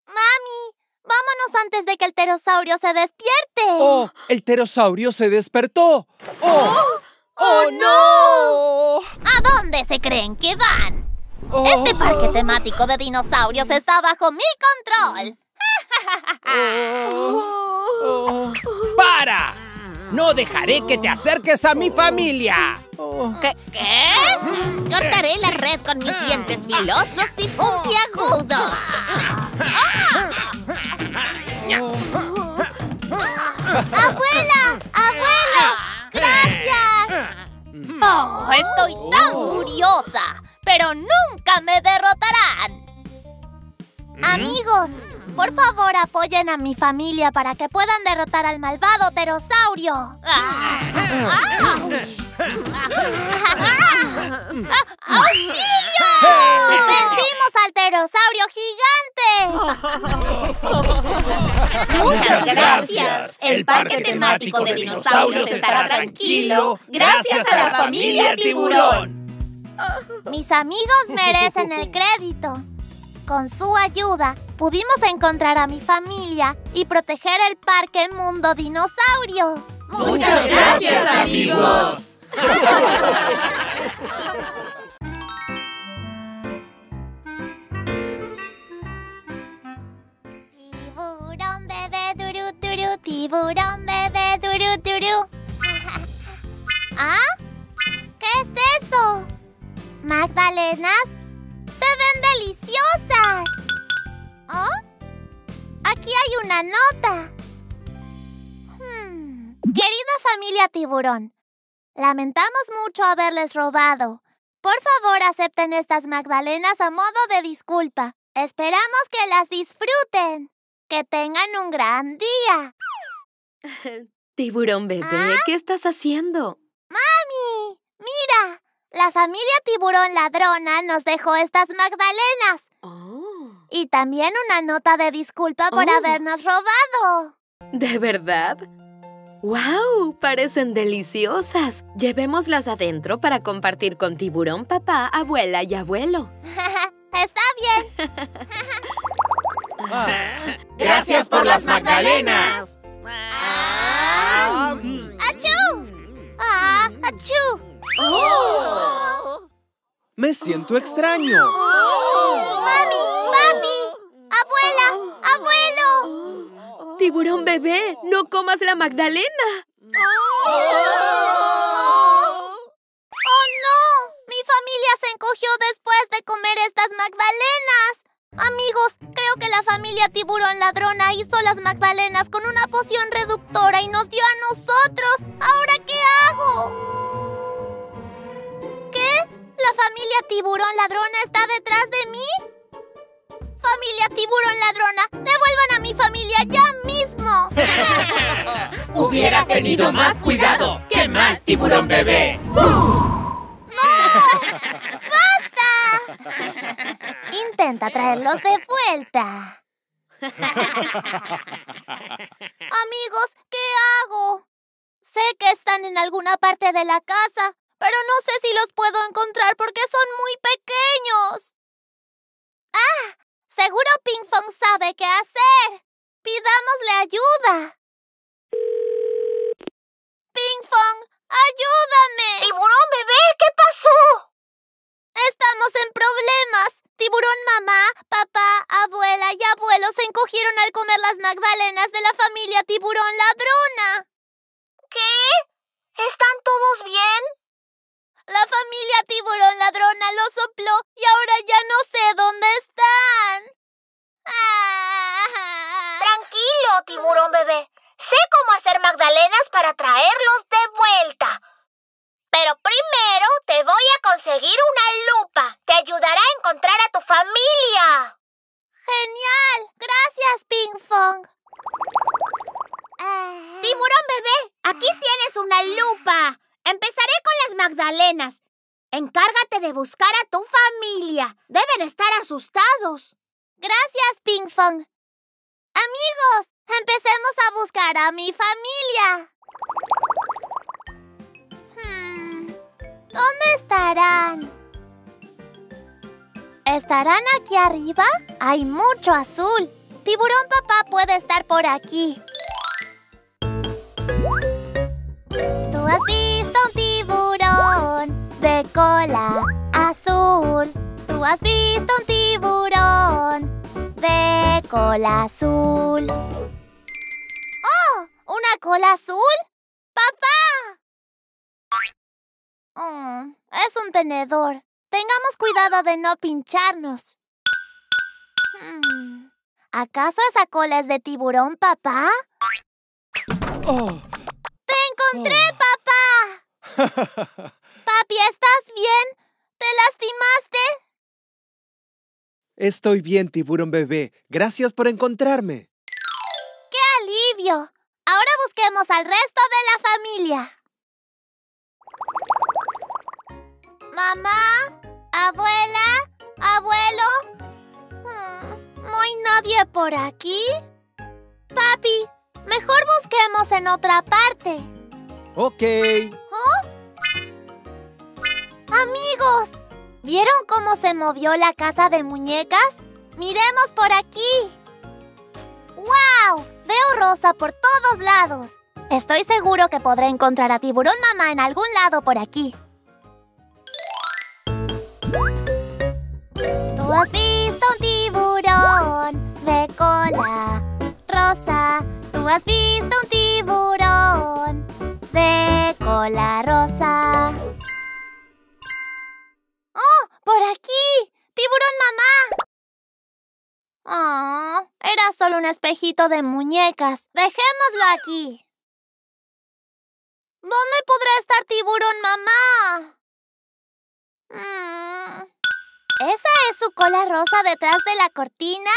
Mami, vámonos antes de que el pterosaurio se despierte.
¡Oh! El pterosaurio se despertó. ¡Oh!
¡Oh, no! ¿A dónde se creen que van?
Oh.
Este parque temático de dinosaurios está bajo mi control.
Oh.
¡Para! No dejaré que te acerques a mi familia.
¿Qué? ¿Qué? Cortaré la red con mis dientes filosos y puntiagudos.
¡Abuela! ¡Abuela! ¡Gracias! Oh, estoy tan furiosa, pero nunca me derrotarán. Amigos, por favor apoyen a mi familia para que puedan derrotar al malvado pterosaurio. ¡Auch! ¡Auxilio! ¡Vencimos al pterosaurio gigante!
Muchas gracias. El parque temático de dinosaurios estará tranquilo gracias a la familia Tiburón.
Mis amigos merecen el crédito. Con su ayuda, pudimos encontrar a mi familia y proteger el Parque Mundo Dinosaurio.
Muchas gracias, amigos.
Tiburón bebé duru duru, tiburón bebé duru duru. ¿Ah? ¿Qué es eso? ¿Magdalenas? ¡Se ven deliciosas! ¿Oh? Aquí hay una nota. Hmm. Querida familia tiburón, lamentamos mucho haberles robado. Por favor, acepten estas magdalenas a modo de disculpa. Esperamos que las disfruten. Que tengan un gran día.
Tiburón bebé, ¿qué estás haciendo?
¡Mami! ¡Mira! La familia tiburón ladrona nos dejó estas magdalenas. Y también una nota de disculpa por
Oh.
habernos robado.
¿De verdad? ¡Wow! Parecen deliciosas. Llevémoslas adentro para compartir con tiburón, papá, abuela y abuelo.
Está bien.
Gracias por las magdalenas.
¡Achú! ¡Ah! ¡Achú!
Me siento extraño.
¡Mami! ¡Papi! ¡Abuela! ¡Abuelo!
Tiburón bebé, no comas la magdalena.
¡Oh, no! Mi familia se encogió después de comer estas magdalenas. Amigos, creo que la familia tiburón ladrona hizo las magdalenas con una poción reductora y nos dio a nosotros. ¿Ahora familia tiburón ladrona está detrás de mí? Familia tiburón ladrona, devuelvan a mi familia ya mismo.
Hubieras tenido más cuidado. ¡Qué mal, tiburón bebé!
Intenta traerlos de vuelta. Amigos, ¿qué hago? Sé que están en alguna parte de la casa, pero no sé si los puedo encontrar porque son muy pequeños. ¡Ah! Seguro Ping Fong sabe qué hacer. Pidámosle ayuda. Ping Fong, ayúdame.
Tiburón bebé, ¿qué pasó?
Estamos en problemas. Tiburón mamá, papá, abuela y abuelo se encogieron al comer las magdalenas de la familia tiburón ladrona.
¿Qué? ¿Están todos bien?
La familia tiburón ladrona lo sopló y ahora ya no sé dónde están. Ah.
Tranquilo, tiburón bebé. Sé cómo hacer magdalenas para traerlos de vuelta. Pero primero te voy a conseguir una lupa. Te ayudará a encontrar a tu familia.
¡Genial! Gracias, Ping Fong.
Tiburón bebé, aquí tienes una lupa. Empezaré con las magdalenas. Encárgate de buscar a tu familia. Deben estar asustados.
Gracias, Ping Fong. Amigos, empecemos a buscar a mi familia. Hmm, ¿Dónde estarán? ¿Estarán aquí arriba? Hay mucho azul. Tiburón papá puede estar por aquí. ¿Tú has cola azul? ¿Tú has visto un tiburón de cola azul? ¡Oh! ¿Una cola azul? ¡Papá! Oh, es un tenedor. Tengamos cuidado de no pincharnos. Hmm, ¿Acaso esa cola es de tiburón, papá?
Oh,
¡Te encontré, papá! Papi, ¿estás bien? ¿Te lastimaste?
estoy bien, tiburón bebé. Gracias por encontrarme.
¡Qué alivio! Ahora busquemos al resto de la familia. Mamá, abuela, abuelo. Hmm, ¿No hay nadie por aquí? Papi, mejor busquemos en otra parte.
Ok.
¿Oh? Amigos, ¿vieron cómo se movió la casa de muñecas? Miremos por aquí. ¡Wow! Veo rosa por todos lados. Estoy seguro que podré encontrar a Tiburón Mamá en algún lado por aquí. ¿Tú has visto un tiburón de cola rosa? ¿Tú has visto un tiburón de cola rosa? ¡Por aquí! ¡Tiburón mamá! Oh, era solo un espejito de muñecas. Dejémoslo aquí. ¿Dónde podrá estar tiburón mamá? Mm, ¿Esa es su cola rosa detrás de la cortina?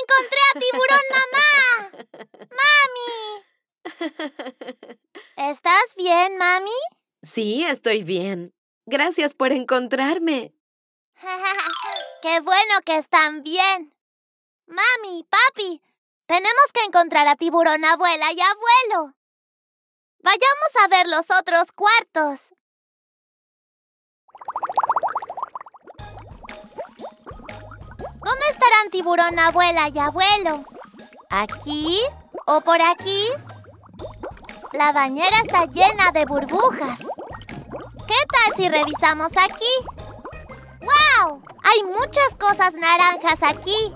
¡Encontré a tiburón mamá! ¡Mami! ¿Estás bien, mami?
Sí, estoy bien. Gracias por encontrarme.
¡Qué bueno que están bien! Mami, papi, tenemos que encontrar a tiburón abuela y abuelo. Vayamos a ver los otros cuartos. ¿Dónde estarán tiburón abuela y abuelo? ¿Aquí o por aquí? La bañera está llena de burbujas. ¿Qué tal si revisamos aquí? ¡Wow! Hay muchas cosas naranjas aquí.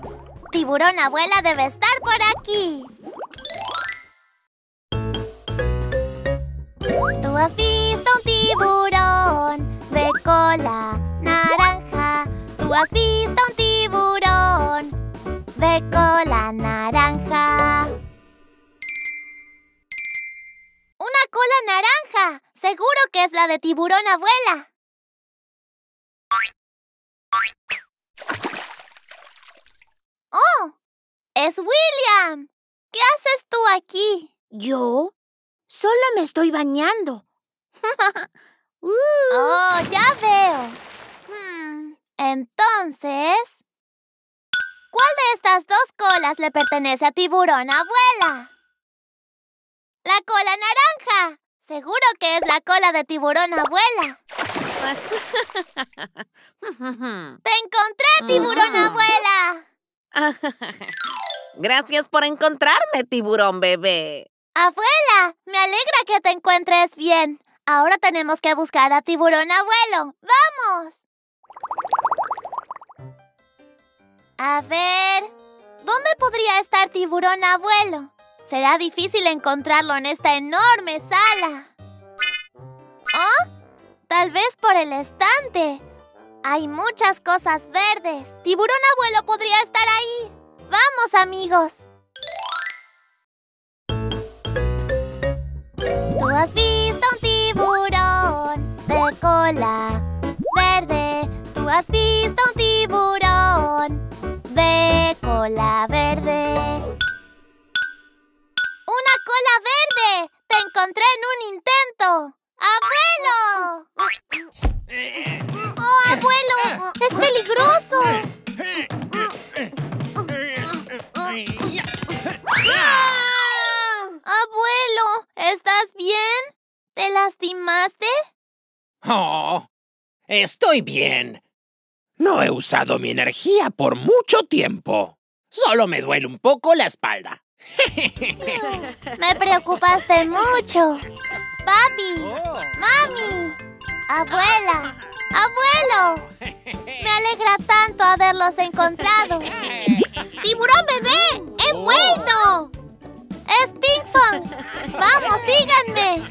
Tiburón abuela debe estar por aquí. Tú has visto un tiburón de cola naranja. Tú has visto un tiburón de cola naranja. ¡Una cola naranja! Seguro que es la de tiburón abuela. ¡Oh! ¡Es William! ¿Qué haces tú aquí?
¿Yo? Solo me estoy bañando.
Oh, ya veo. Hmm, Entonces... ¿Cuál de estas dos colas le pertenece a tiburón abuela? La cola naranja. Seguro que es la cola de tiburón abuela. ¡Te encontré, tiburón abuela!
Gracias por encontrarme, tiburón bebé.
Abuela, me alegra que te encuentres bien. Ahora tenemos que buscar a tiburón abuelo. ¡Vamos! A ver, ¿dónde podría estar tiburón abuelo? Será difícil encontrarlo en esta enorme sala. ¿Oh? Tal vez por el estante. Hay muchas cosas verdes. Tiburón abuelo podría estar ahí. Vamos, amigos. Tú has visto un tiburón de cola verde. Tú has visto un tiburón de cola verde. ¡Una cola verde! ¡Te encontré en un intento! ¡Abuelo! ¡Oh, abuelo! ¡Es peligroso! Abuelo, ¿estás bien? ¿Te lastimaste?
Oh, estoy bien. No he usado mi energía por mucho tiempo. Solo me duele un poco la espalda.
Me preocupaste mucho. Papi, mami, abuela, abuelo. Me alegra tanto haberlos encontrado. ¡Tiburón bebé! ¡He vuelto! ¡Es Pinkfong! ¡Vamos, síganme!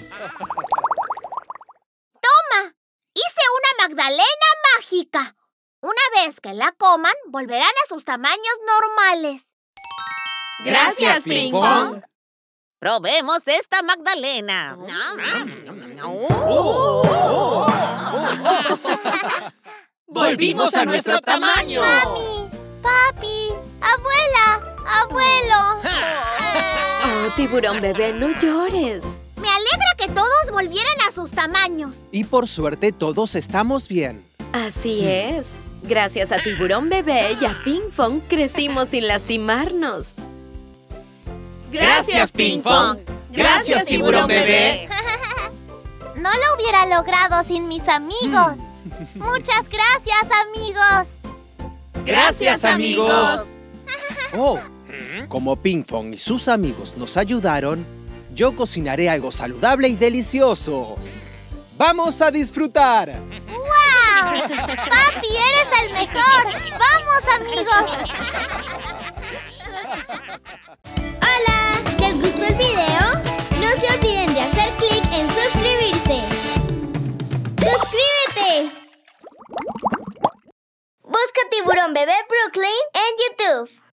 ¡Toma! Hice una magdalena mágica. Una vez que la coman, volverán a sus tamaños normales.
Gracias, Ping Pong. Probemos esta magdalena.
¡Volvimos a nuestro tamaño!
Mami, papi, abuela, abuelo.
Oh, tiburón bebé, no llores.
Me alegra que todos volvieran a sus tamaños.
Y por suerte todos estamos bien.
Así es. Gracias a tiburón bebé y a Ping Pong crecimos sin lastimarnos.
Gracias, Ping Pong. Gracias, tiburón bebé.
No lo hubiera logrado sin mis amigos. Muchas gracias, amigos.
Gracias, amigos.
Oh, como Pinkfong y sus amigos nos ayudaron, yo cocinaré algo saludable y delicioso. ¡Vamos a disfrutar!
¡Wow! ¡Papi, eres el mejor! ¡Vamos, amigos!
¡Hola! ¿Les gustó el video? No se olviden de hacer clic en suscribirse. ¡Suscríbete! Busca Tiburón Bebé Brooklyn en YouTube.